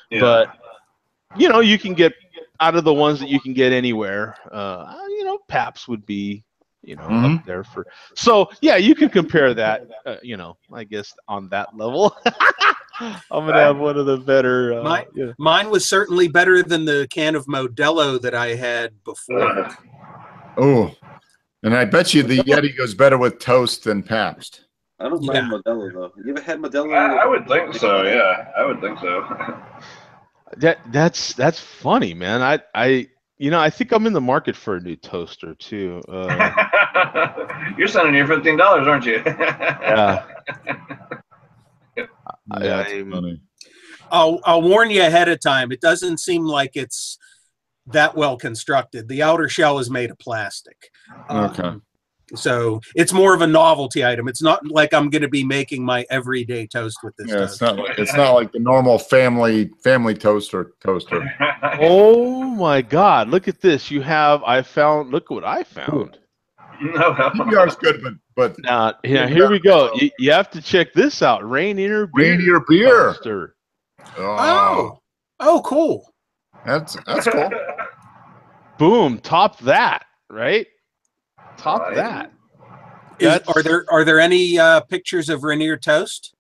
yeah. but you know you can get out of the ones that you can get anywhere uh, you know pabst would be you know Mhm. up there for so yeah you can compare that uh, you know i guess on that level i'm gonna have one of the better uh, My- yeah. Mine was certainly better than the can of Modelo that I had before. Oh, and I bet you the Yeti goes better with toast than Pabst. I don't Yeah. mind Modelo though. You ever had Modelo? I, I would think so. Yeah, I would think so. That that's that's funny, man. I I you know I think I'm in the market for a new toaster too. Uh, You're sending your fifteen dollars, aren't you? yeah, Yeah, that's I'm- funny. I'll I'll warn you ahead of time. It doesn't seem like it's that well constructed. The outer shell is made of plastic. Okay. Um, so it's more of a novelty item. It's not like I'm going to be making my everyday toast with this. Yeah, it's toaster. not. It's not like the normal family family toaster toaster. oh my God! Look at this. You have I found. Look what I found. no, PBR is good, but but Now, yeah, here we go. You, you have to check this out. Rainier beer Rainier beer. toaster. Oh, Oh, oh, cool. that's that's cool. Boom! Top that, right? Top Right. that. Is, are there are there any uh, pictures of Rainier toast?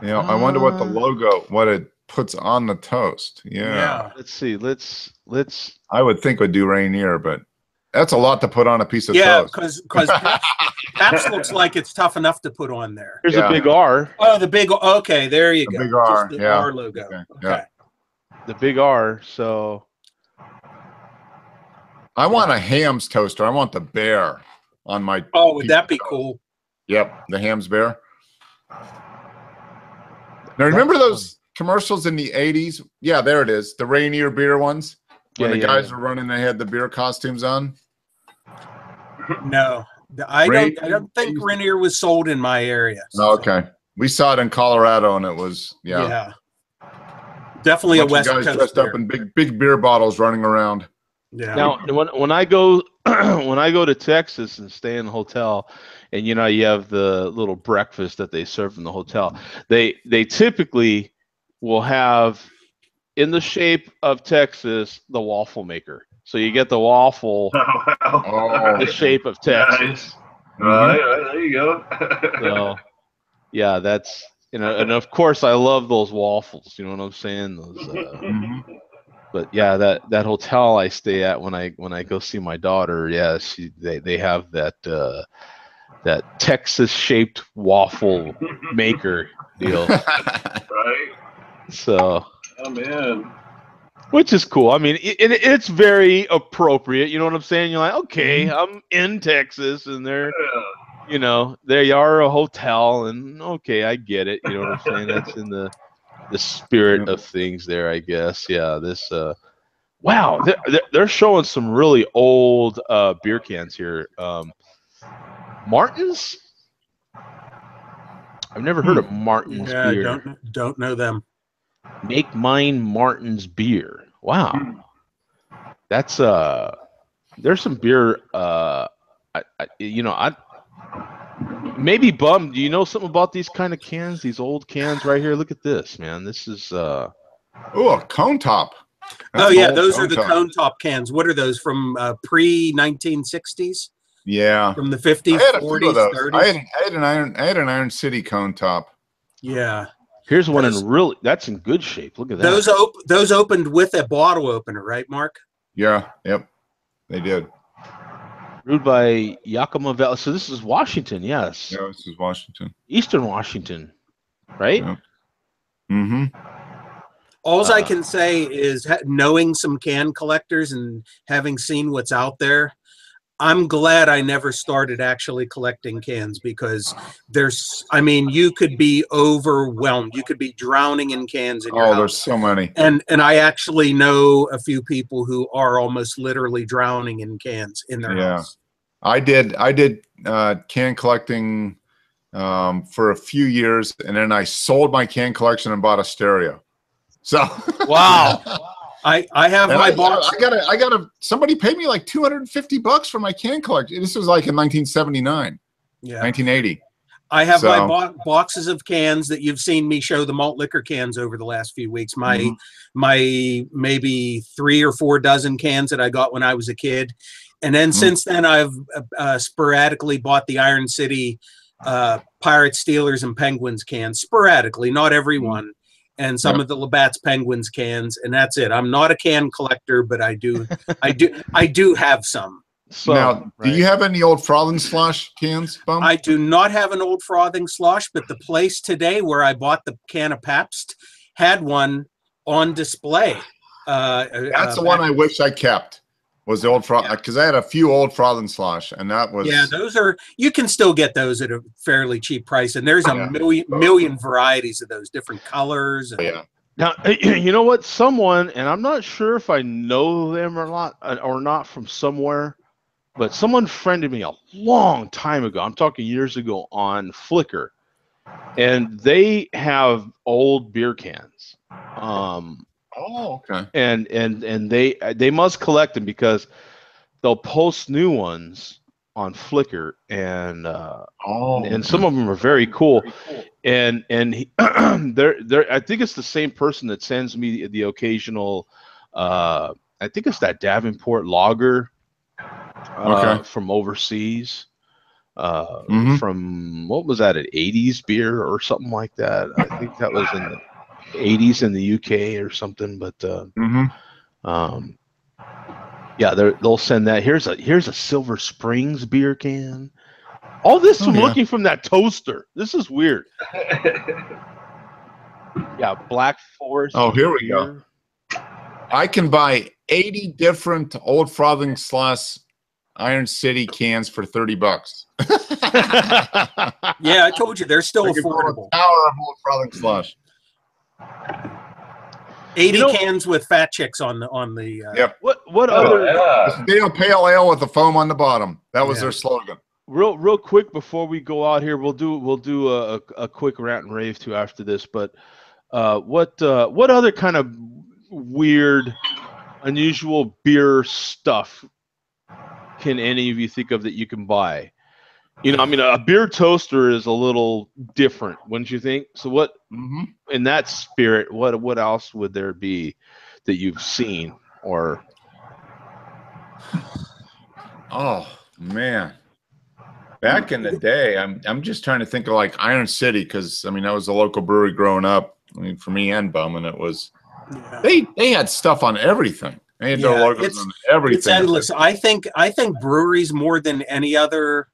You know, I wonder what the Uh, logo, what it puts on the toast. Yeah, Let's see. Let's let's I would think would do Rainier, but That's a lot to put on a piece of Yeah, toast. because because Pabst looks like it's tough enough to put on there. Here's Yeah. a big R. Oh, the big. Okay, there you The go. big R, Just the yeah. R logo. Okay, Okay. yeah. The big R. So I want a Hamm's toaster. I want the bear on my. Oh, would that be toast. cool? Yep, the Hamm's bear. Now remember those commercials in the '80s? Yeah, there it is. The Rainier beer ones when Yeah, the yeah, guys yeah. were running. They had the beer costumes on. No, The- I Rain- don't. I don't think Rainier was sold in my area. Oh, okay, we saw it in Colorado, and it was yeah. Yeah. Definitely a Bunch of West guys Coast. dressed beer. up in big big beer bottles running around. Yeah. Now, when when I go when I go to Texas and stay in the hotel, and you know you have the little breakfast that they serve in the hotel, they they typically will have in the shape of Texas the waffle maker. So you get the waffle, Oh, wow. The shape of Texas. Right, right, there you go. So yeah, that's you know, and of course I love those waffles. You know what I'm saying? Those. Uh, mhm. But yeah, that that hotel I stay at when I when I go see my daughter, yeah, she they they have that uh, that Texas shaped waffle maker deal. right? So, Oh man. which is cool. I mean, it, it, it's very appropriate. You know what I'm saying? You're like, okay, I'm in Texas, and they're Yeah. you know they are a hotel, and okay, I get it. You know what I'm saying? That's in the the spirit Yeah. of things there, I guess. Yeah, this. uh Wow, they're, they're- showing some really old uh, beer cans here. Um, Martins. I've never heard of Martins Yeah, beer. don't don't know them. Make mine Martin's beer. Wow. That's uh there's some beer uh I, I you know I maybe bum do you know something about these kind of cans these old cans right here look at this man this is uh oh, a cone top. That's oh yeah, old those are the top. cone top cans. What are those from uh, pre 1960s? Yeah, From the I 50s, had a few 40s, of those. 30s? I had, I had an iron. I had an Iron City cone top. yeah. here's one Those- in really that's in good shape look at that Those op- those opened with a bottle opener, right, Mark? Yeah, yep, they did. Brewed by Yakima Valley so this is Washington yes Yeah, this is Washington. Eastern Washington right Yeah. Mm-hmm. All I Uh, can say is ha- knowing some can collectors and having seen what's out there, I'm glad I never started actually collecting cans because there's, I mean, you could be overwhelmed. You could be drowning in cans in your Oh, house. there's so many. And and I actually know a few people who are almost literally drowning in cans in their Yeah. house. I did. I did uh, can collecting um, for a few years, and then I sold my can collection and bought a stereo. So wow I I have And my I, box. I got a, I got a, somebody paid me like 250 bucks for my can collection. This was like in 1979, Yeah. 1980. I have my bo- boxes of cans that you've seen me show the malt liquor cans over the last few weeks. My Mhm. my maybe three or four dozen cans that I got when I was a kid, and then Mhm. since then I've uh, uh, sporadically bought the Iron City uh, Pirates, Steelers, and Penguins cans sporadically, not every Mhm. one, and some Yep. of the Labatt's Penguins cans, and that's it. I'm not a can collector, but I do I do I do have some. so now, do right. you have any old frothing Slosh cans, Bum? I do not have an old frothing slosh, but the place today where I bought the can of Pabst had one on display. Uh, That's uh, the one I wish I kept. Was the old froth because I had a few old Frothin Slosh, and that was Yeah, those are you can still get those at a fairly cheap price, and there's a Yeah. million million varieties of those different colors. and- yeah. Now, you know what? Someone, and I'm not sure if I know them or not, uh, or not from somewhere, but someone friended me a long time ago. I'm talking years ago on Flickr, and they have old beer cans. Um, Oh, okay. and and and they they must collect them because they'll post new ones on Flickr, and uh, Oh, and some of them are very cool and and he, they're they're i think it's the same person that sends me the occasional uh i think it's that davenport lager uh, Okay. from overseas uh Mhm. from what was that an 80s beer or something like that i think that was in the 80s in the UK or something. But uh, mm-hmm. um, yeah, they'll send that. Here's a here's a Silver Springs beer can. All this oh, yeah. looking from that toaster. This is weird. yeah, Black Forest. Oh, here we go. I can buy 80 different Old Frothing Slosh Iron City cans for 30 bucks. yeah, I told you they're still affordable. Power of Old Frothing Slosh. 80 you know, cans with fat chicks on the on the uh, yep. what what oh, other yeah. A pale ale with the foam on the bottom that was yeah. their slogan real real quick before we go out here we'll do we'll do a, a quick rant and rave too after this but uh, what uh, what other kind of weird unusual beer stuff can any of you think of that you can buy you know i mean a beer toaster is a little different wouldn't you think so what hmm in that spirit what what else would there be that you've seen or Oh man. Back in the day, I'm I'm just trying to think of like Iron City because I mean that was a local brewery growing up. I mean for me and Bum, and it was yeah. they they had stuff on everything. They had their Yeah, logos it's- on everything. It's endless. I think I think breweries more than any other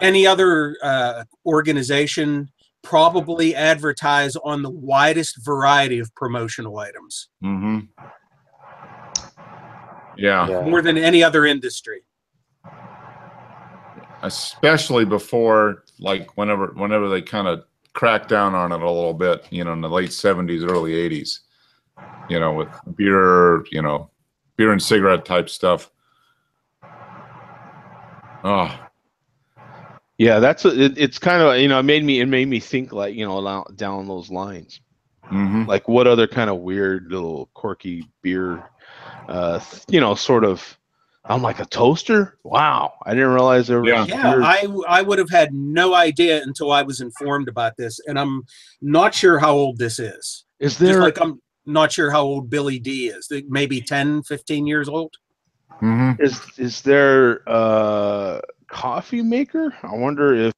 any other uh, organization probably advertise on the widest variety of promotional items hmm Yeah. Yeah. more than any other industry. especially before like whenever whenever they kind of cracked down on it a little bit you know in the late 70s early 80s you know with beer you know beer and cigarette type stuff oh yeah that's a, it, it's kind of you know it made me it made me think like you know down those lines hmm like what other kind of weird little quirky beer uh you know sort of i'm like a toaster wow i didn't realize there was Yeah. Yeah, I I would have had no idea until I was informed about this, and I'm not sure how old this is. is Just there like I'm not sure how old Billy D is. Think Maybe 10, 15 years old. hmm is is there a coffee maker i wonder if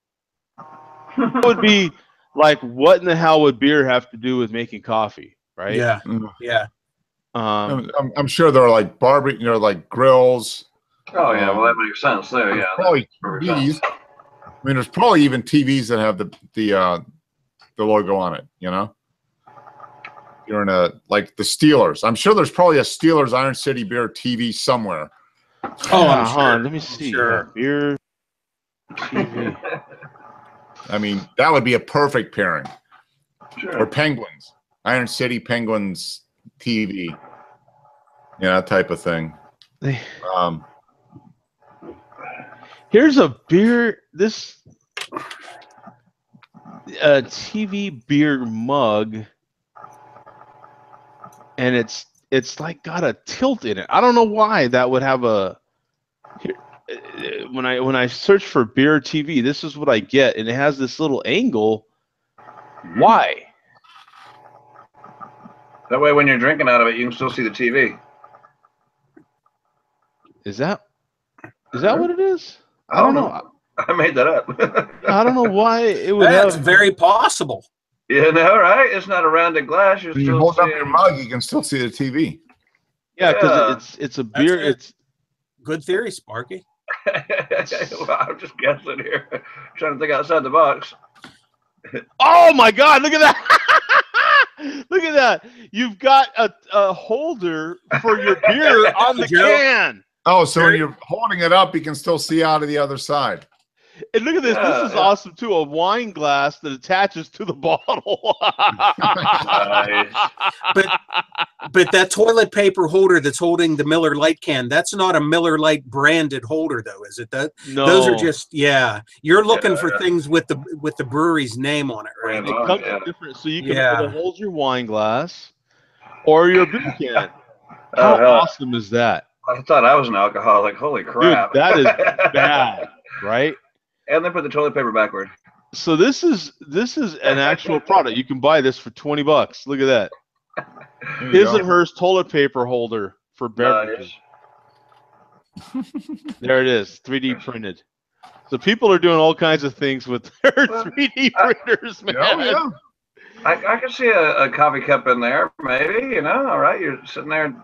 it would be like what in the hell would beer have to do with making coffee right Yeah, Mhm. yeah. um I'm, I'm, I'm sure there are like barbecue you know like grills Oh yeah, well that makes sense there. Yeah, probably. TVs. i mean there's probably even tvs that have the the uh the logo on it you know you're in a like the steelers i'm sure there's probably a steelers iron city beer tv somewhere Oh, I'm yeah, hold sure. let me see sure. beer TV. I mean, that would be a perfect pairing. Or Penguins, Iron City Penguins TV. Yeah, that type of thing. Um, Here's a beer. This a TV beer mug, and it's it's like got a tilt in it. I don't know why that would have a. Here, Uh, when I when I search for beer TV, this is what I get, and it has this little angle. Why? That way, when you're drinking out of it, you can still see the TV. Is that is that what it is? I don't know. I made that up. I don't know why it would That's have. very possible. you know, right? It's not a rounded glass. You're when you still hold up your mug, you can still see the TV. Yeah, because Yeah. it's it's a beer. It's Good theory, Sparky. well, I'm just guessing here, trying to think outside the box. Oh my God! Look at that! look at that! You've got a, a holder for your beer on the can. Oh, so when you're holding it up, you can still see out of the other side. And look at this. Yeah, this is yeah. awesome too. A wine glass that attaches to the bottle. Nice. But but that toilet paper holder that's holding the Miller Lite can, that's not a Miller Lite branded holder though, is it? That no, those are just yeah. You're looking Yeah, for yeah. things with the with the brewery's name on it, right? It comes yeah. in different, so you can Yeah. either hold your wine glass or your beer can. Oh, How hell. awesome is that? I thought I was an alcoholic. Holy crap! that is Bad, right? And they put the toilet paper backward. So this is this is an actual product. You can buy this for twenty bucks. Look at that. There His go. and hers toilet paper holder for beverages. Nice. There it is, 3D printed. So people are doing all kinds of things with their Well, 3D printers, man. Oh, yeah. I, I could see a, a coffee cup in there, maybe. You know, all right. You're sitting there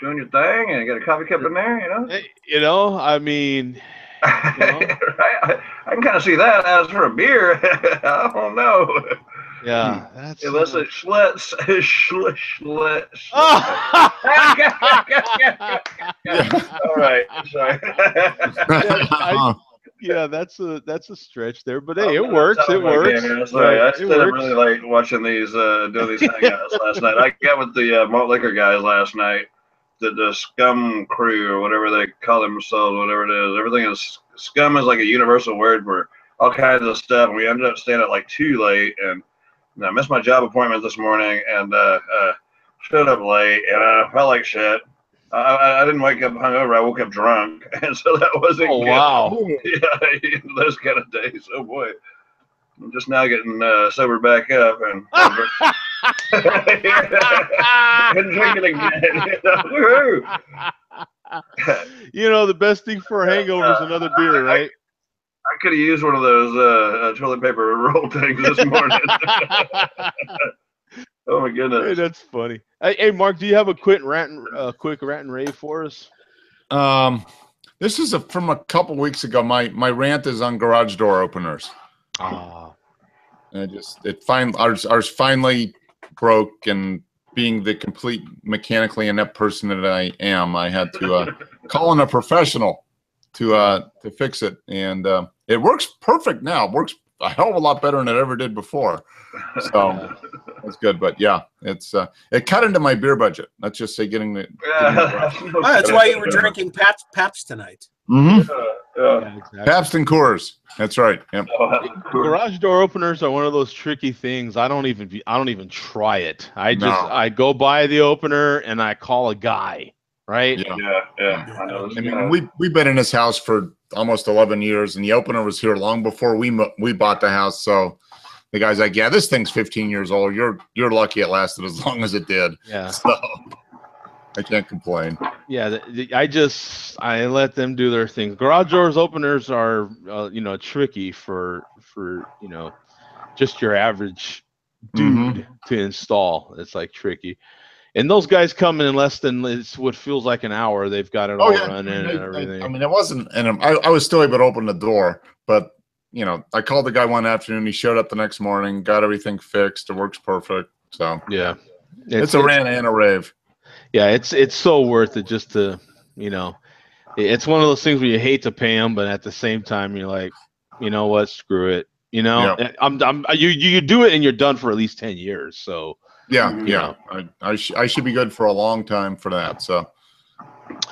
doing your thing and you get a coffee cup in there, you know. You know, I mean, right? I, I can kind of see that. As for a beer, I don't know. yeah, that's Unless it's Schlitz, Schlitz, Schlitz. All right, sorry. I- yeah, that's a that's a stretch there, but hey, it works. It works. game, yeah, Sorry, I It stayed up works. really late watching these, uh, doing these hangouts last night. I got with the uh, malt liquor guys last night, the, the scum crew or whatever they call themselves, whatever it is. Everything is scum is like a universal word for all kinds of stuff. And we ended up staying up like too late, and, and I missed my job appointment this morning, and uh, uh, showed up late, and I felt like shit. I, I, didn't wake up hungover. I woke up drunk, and so that wasn't Oh good. wow! Yeah, those kind of days. Oh boy, I'm just now getting uh, sober back up and and drinking again. You know, the best thing for a hangover is another beer, right? I could have used one of those uh, uh, toilet paper roll things this morning. oh my hey, goodness! that's funny. Hey, hey, Mark, do you have a quick rant, and- uh, quick rant and rave for us? Um, this is a, from a couple weeks ago. My my rant is on garage door openers. Ah, And it just it fine ours ours finally broke and being the complete mechanically inept person that I am, I had to uh, call in a professional to uh to fix it. And uh, it works perfect now. It works a hell of a lot better than it ever did before. So that's good. But yeah, it's uh it cut into my beer budget. Let's just say getting the Yeah, Oh, that's why you were drinking Pabst, Pabst tonight. Mhm. Yeah. yeah, exactly. Pabst and Coors. That's right. Yep. Garage door openers are one of those tricky things. I don't even I don't even try it. I just No. I go by the opener and I call a guy, right? Yeah. Yeah, yeah. I know. I mean, we we've been in this house for almost 11 years, and the opener was here long before we we bought the house. So the guy's like, "Yeah, this thing's 15 years old. You're you're lucky it lasted as long as it did." Yeah. So I can't complain. Yeah, th- th- I just I let them do their thing. Garage doors openers are uh, you know tricky for for you know just your average dude Mhm. to install. It's like tricky. And those guys come in less than it's what feels like an hour. They've got it all running I, and I- everything. I, I mean, it wasn't, and I, I was still able to open the door, but you know, I called the guy one afternoon. He showed up the next morning, got everything fixed. It works perfect. So yeah, it's, a rant and a rave. Yeah, it's it's so worth it just to you know, it's one of those things where you hate to pay them, but at the same time you're like, you know what, screw it. You know, Yeah. I'm, I'm you you do it and you're done for at least ten years. So Yeah, yeah. I I, sh- I should be good for a long time for that. So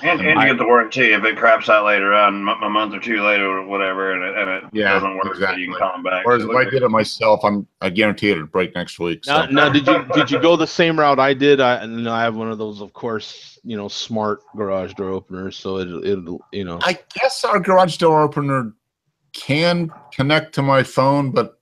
And, and you get the warranty if it craps out later on, a month or two later or whatever, and it, and it Yeah, doesn't work, so exactly. you can call them back. Whereas So if I did it myself, I'm I guarantee it'll break next week. So. now, now did you did you go the same route I did? I and I have one of those, of course, you know, smart garage door openers. So it it'll you know. I guess our garage door opener can connect to my phone, but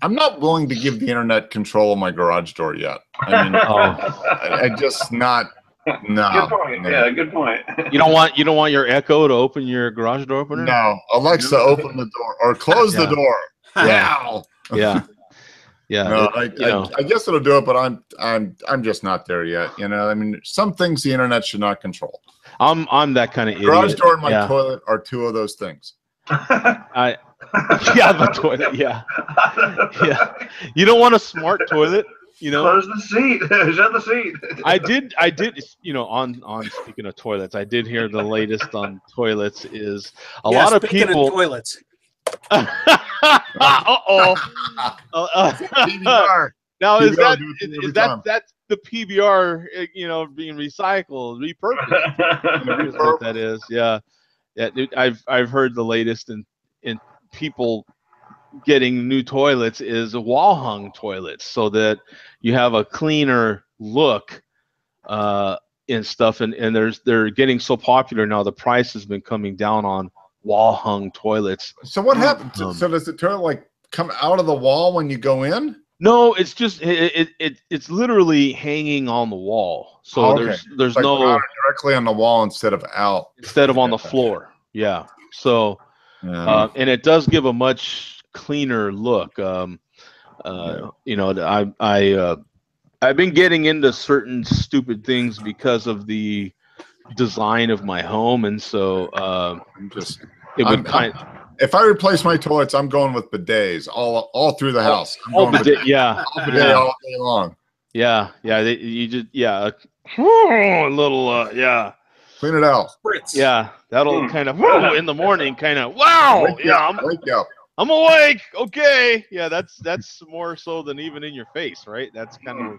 I'm not willing to give the internet control of my garage door yet. I mean, Oh. I, I just not. No, Good point. no. Yeah, good point. You don't want you don't want your Echo to open your garage door opener. No, Alexa, open the door or close Yeah. the door now. Yeah. Yeah. No, it- I, know. I, I guess it'll do it, but I'm I'm I'm just not there yet. You know, I mean, some things the internet should not control. I'm I'm that kind of idiot. Garage door and my yeah. toilet are two of those things. I yeah the toilet. Yeah. Yeah. You don't want a smart toilet. You know. Close the seat. Shut the seat. I did. I did. You know, on on speaking of toilets, I did hear the latest on toilets is a Yeah, lot of speaking people. toilets. uh oh. Uh, PBR. now is PBR that do it is, every is that time. that's the PBR? uh, You know, being recycled, repurposed. what that is. Yeah, yeah. I've I've heard the latest in in people getting new toilets is wall hung toilets, so that you have a cleaner look uh, and stuff. And and there's they're getting so popular now. The price has been coming down on wall hung toilets. So what happens? Um, so does the toilet like come out of the wall when you go in? No, it's just it, it, it it's literally hanging on the wall. So Oh, okay. there's there's Like no directly on the wall instead of out. instead of on the floor. Yeah. So Yeah. uh, and it does give a much cleaner look. Um, uh, You know, I I uh, I've been getting into certain stupid things because of the design of my home, and so uh, I'm just it would I'm- kind. if I replace my toilets, I'm going with bidets all all through the house. I'm going but bidet, yeah, bidet yeah. all day long. yeah, yeah. They, you just yeah, a little uh, yeah, Clean it out. Spritz. yeah. That'll Hmm. kind of in the morning, kind of wow. Wake you Yeah, up, I'm, wake you up. I'm awake. Okay, yeah. That's that's more so than even in your face, right? That's kind of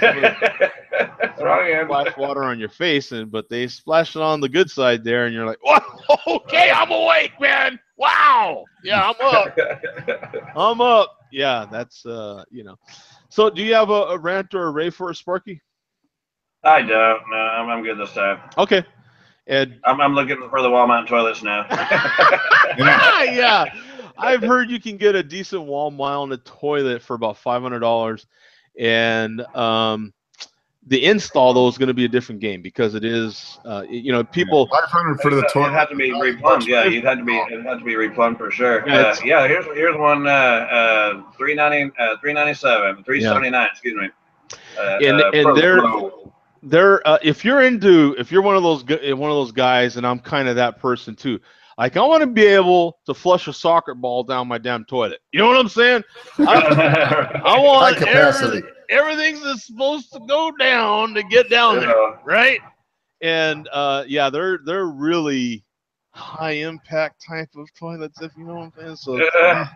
splash water on your face, and but they splash it on the good side there, and you're like, "Whoa, okay, I'm awake, man! Wow, yeah, I'm up, I'm up." Yeah, that's uh, you know. So, do you have a, a rant or a rave for us, Sparky? I don't. No, I'm, I'm good this time. Okay, and I'm, I'm looking for the Walmart toilets now. ah, yeah, I've heard you can get a decent wall mounted toilet for about five hundred dollars, and um, the install though is going to be a different game because it is, uh, you know, people. Five hundred for the It'd toilet. have to be replumbed. Yeah, you'd have to be. it had to be replumbed for sure. Yeah, Uh, yeah. Here's here's one. Uh, uh, three ninety. Uh, three ninety seven. Three seventy nine. Excuse me. Uh, And- uh, and Pro- they're- Pro. there uh, if you're into if you're one of those gu- one of those guys and i'm kind of that person too like i want to be able to flush a soccer ball down my damn toilet you know what i'm saying i, I High want capacity. every, everything's that's supposed to go down to get down there right and uh yeah they're they're really high impact type of toilets if you know what i'm saying so Yeah.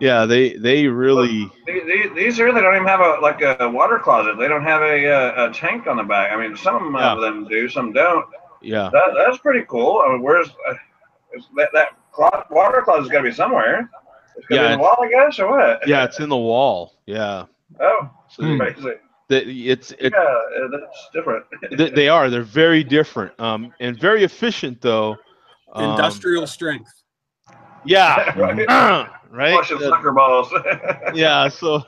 yeah they they really These, these- these here, they don't even have a like a water closet. They don't have a, uh, a tank on the back. I mean, some Yeah. of them do, some don't. yeah That, that's pretty cool. I mean, where's uh, is that that clo- water closet's got to be somewhere? It's got to Yeah, be in the wall, I guess, or what? yeah it's in the wall yeah Oh, so Hmm. crazy. the- it's it, Yeah, uh, that's different. They, they are. They're very different. Um, and very efficient though. Um, Industrial strength. Yeah. right. right. Flushing Uh, soccer balls. yeah. So,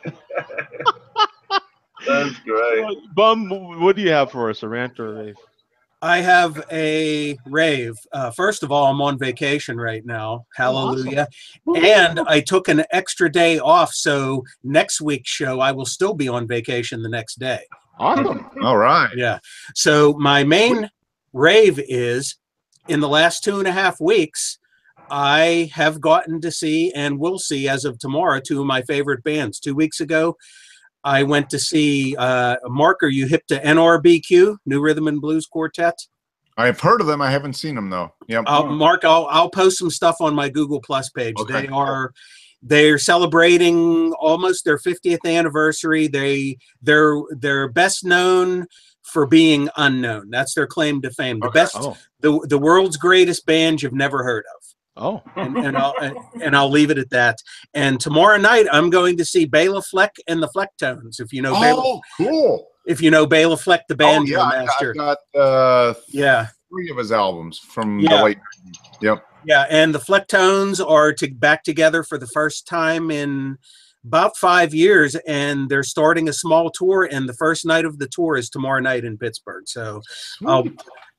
that's great. bum, what do you have for us? A rant or a rave? I have a rave. Uh, first of all, I'm on vacation right now. Hallelujah. And I took an extra day off. So next week's show, I will still be on vacation the next day. Awesome. All right. Yeah. So my main rave is in the last two and a half weeks, I have gotten to see and will see as of tomorrow two of my favorite bands. Two weeks ago, I went to see uh, Mark. Are you hip to NRBQ, New Rhythm and Blues Quartet? I've heard of them. I haven't seen them though. Yep. Uh, Mark, I'll I'll post some stuff on my Google Plus page. Okay. They are they're celebrating almost their 50th anniversary. They they're they're best known for being unknown. That's their claim to fame. The Okay. best Oh. the the world's greatest band you've never heard of. Oh. And, and I'll and I'll leave it at that. And tomorrow night I'm going to see Bela Fleck and the Flecktones. If you know Bela, Oh, cool. if you know Bela Fleck, the band Oh, yeah, I, master. I got uh, yeah. three of his albums from Yeah. the late. Yep. Yeah, and the Flecktones are to back together for the first time in about five years, and they're starting a small tour. And the first night of the tour is tomorrow night in Pittsburgh. So I'll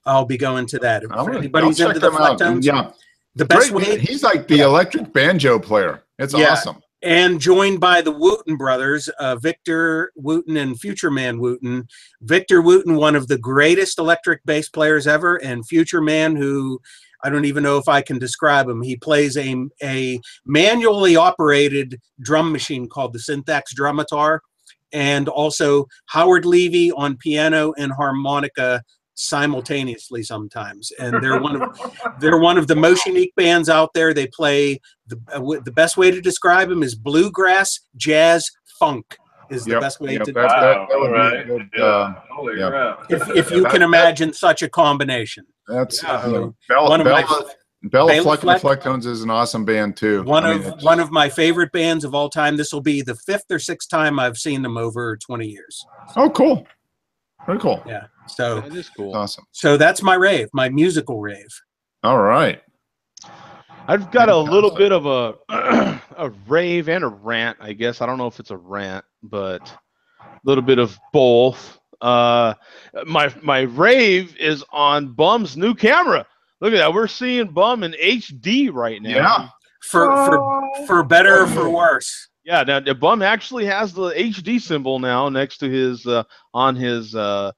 I'll be going to that. If I'm gonna- anybody's I'll into the them out. Flecktones, Yeah, the best great. way, He's like the electric banjo player. It's Yeah. awesome. and joined by the Wooten brothers, uh, Victor Wooten and Future Man Wooten. Victor Wooten, one of the greatest electric bass players ever, and Future Man, who I don't even know if I can describe him. He plays a, a manually operated drum machine called the SynthAxe Drumitar, and also Howard Levy on piano and harmonica simultaneously sometimes. And they're one of they're one of the most unique bands out there. They play the uh, w- the best way to describe them is bluegrass, jazz, funk is the Yep, best way yep, to that- that- that would be a Alright. good, Yeah. uh, Holy yeah. crap. if, if you That- can that- imagine such a combination. That's Yeah. uh, Bela, One of my- Bela, Bella Bela Fleck and the Flecktones is an awesome band too. One I mean, of it's- one of my favorite bands of all time. This will be the fifth or sixth time I've seen them over 20 years. Oh, cool. Very cool. Yeah. So That is cool. Awesome. so that's my rave, my musical rave. All right. I've got a little bit of a a rave and a rant, I guess. I don't know if it's a rant, but a little bit of both. Uh, my my rave is on Bum's new camera. Look at that. We're seeing Bum in HD right now. Yeah. For for for better or for worse. Yeah, now the bum actually has the HD symbol now next to his uh, on his uh,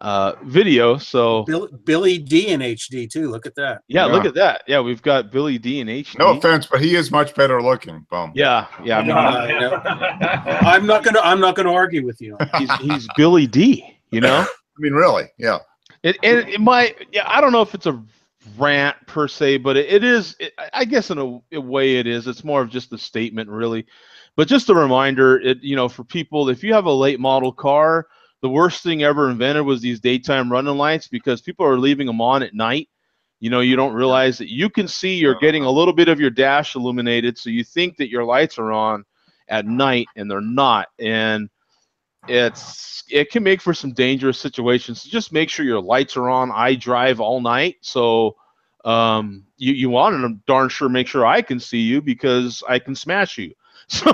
uh, video. So Bill, Billy D in HD too. Look at that. yeah, look at that. Yeah, we've got Billy D in HD. No offense, but he is much better looking. Bum. Yeah, yeah. I mean, I know. I'm not gonna. I'm not gonna argue with you. he's he's Billy D. You know. I mean, really, yeah. It, and it might, yeah, I don't know if it's a rant per se, but it, it is, it, I guess in a, a way it is. It's more of just a statement, really. But just a reminder, it, you know, for people, if you have a late model car, the worst thing ever invented was these daytime running lights because people are leaving them on at night. You know, you don't realize that you can see you're getting a little bit of your dash illuminated, so you think that your lights are on at night and they're not. And it's it can make for some dangerous situations. So just make sure your lights are on. I drive all night, so um, you you want to darn sure make sure I can see you because I can smash you. So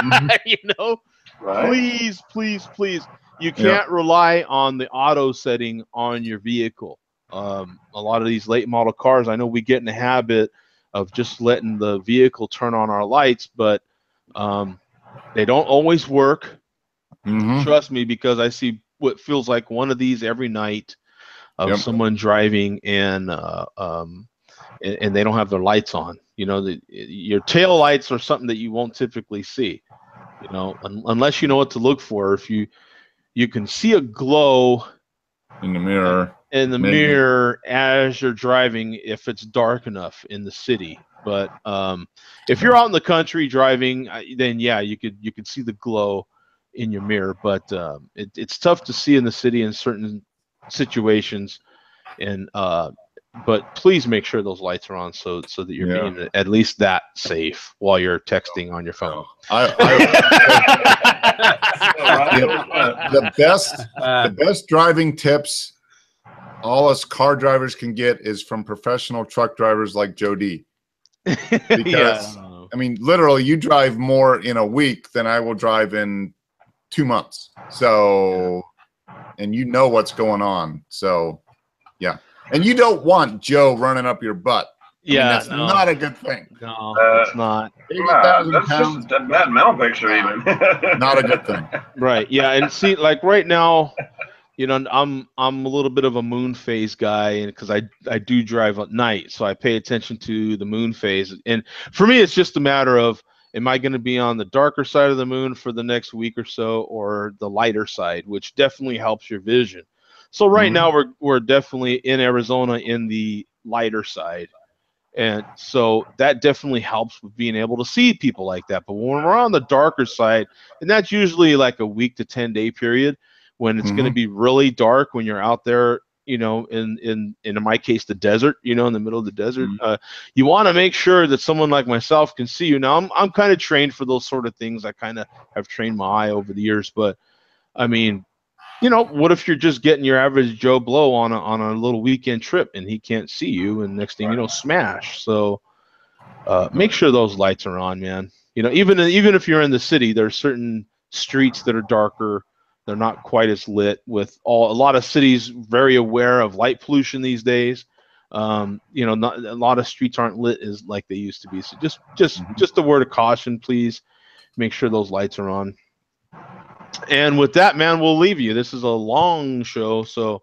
you know, right? please, please, please, you can't rely on the auto setting on your vehicle. Um, a lot of these late model cars, I know we get in the habit of just letting the vehicle turn on our lights, but um, they don't always work. hmm Trust me, because I see what feels like one of these every night of Yep. someone driving and uh, um, and, and they don't have their lights on. You know, the, your tail lights are something that you won't typically see. You know, un- unless you know what to look for. If you you can see a glow In the mirror. in the Maybe. mirror as you're driving if it's dark enough in the city. But um, if you're out in the country driving, then yeah, you could you could see the glow in your mirror. But um, it, it's tough to see in the city in certain situations. And uh, but please make sure those lights are on so so that you're Yeah. being at least that safe while you're texting on your phone. I, I, the best Uh, the best driving tips all us car drivers can get is from professional truck drivers like Joe D. Because- I mean, literally, you drive more in a week than I will drive in two months. So, and you know what's going on. So, yeah. And you don't want Joe running up your butt. I mean, yeah, that's no, not a good thing. no, Uh, it's not. Nah, 80,000 that's pounds, just a bad mental picture, even. not a good thing. Right. Yeah, and see, like right now, you know, I'm I'm a little bit of a moon phase guy, and because I I do drive at night, so I pay attention to the moon phase. And for me, it's just a matter of am I going to be on the darker side of the moon for the next week or so, or the lighter side, which definitely helps your vision. So right Mhm. now we're we're definitely in Arizona in the lighter side. And so that definitely helps with being able to see people like that. But when we're on the darker side, and that's usually like a week to 10 day period when it's going to be really dark when you're out there you know in in in my case the desert you know in the middle of the desert Mhm. uh, you want to make sure that someone like myself can see you now i'm, I'm kind of trained for those sort of things i kind of have trained my eye over the years but i mean you know what if you're just getting your average joe blow on a, on a little weekend trip and he can't see you and next thing you know smash. So uh, make sure those lights are on man. You know even even if you're in the city there's certain streets that are darker. They're not quite as lit with all a lot of cities very aware of light pollution these days. Um, you know not, a lot of streets aren't lit as like they used to be. So just just Mhm. just a word of caution please. Make sure those lights are on and with that man we'll leave you this is a long show so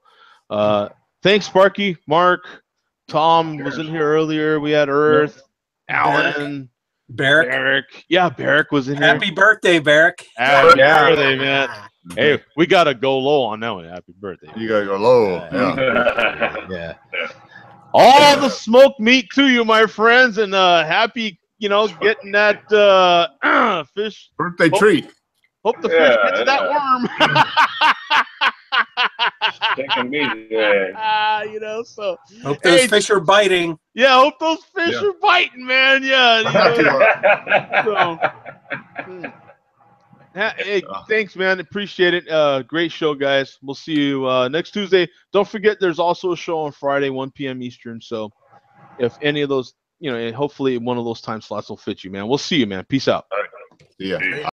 uh thanks sparky mark tom was in here earlier we had earth alan Barrett. Barrett. Yeah, Barrett was in here. Happy birthday, Barrett. Happy Yeah. birthday, man. Hey, we gotta go low on that one. Happy birthday. You gotta go low. Yeah. Yeah. Yeah. All the smoked meat to you, my friends, and uh happy, you know, getting that uh fish. Birthday Oh. treat. Hope the Yeah, fish gets that worm. Chicken meat, yeah. Ah, you know, so Hope those Hey, fish are biting. yeah, hope those fish Yeah. are biting, man. Yeah. you know. Hmm. Ha- Hey, Uh. thanks, man. Appreciate it. Uh, great show, guys. We'll see you uh, next Tuesday. Don't forget, there's also a show on Friday, 1 p.m. Eastern. So, if any of those, you know, and hopefully one of those time slots will fit you, man. We'll see you, man. Peace out. Yeah.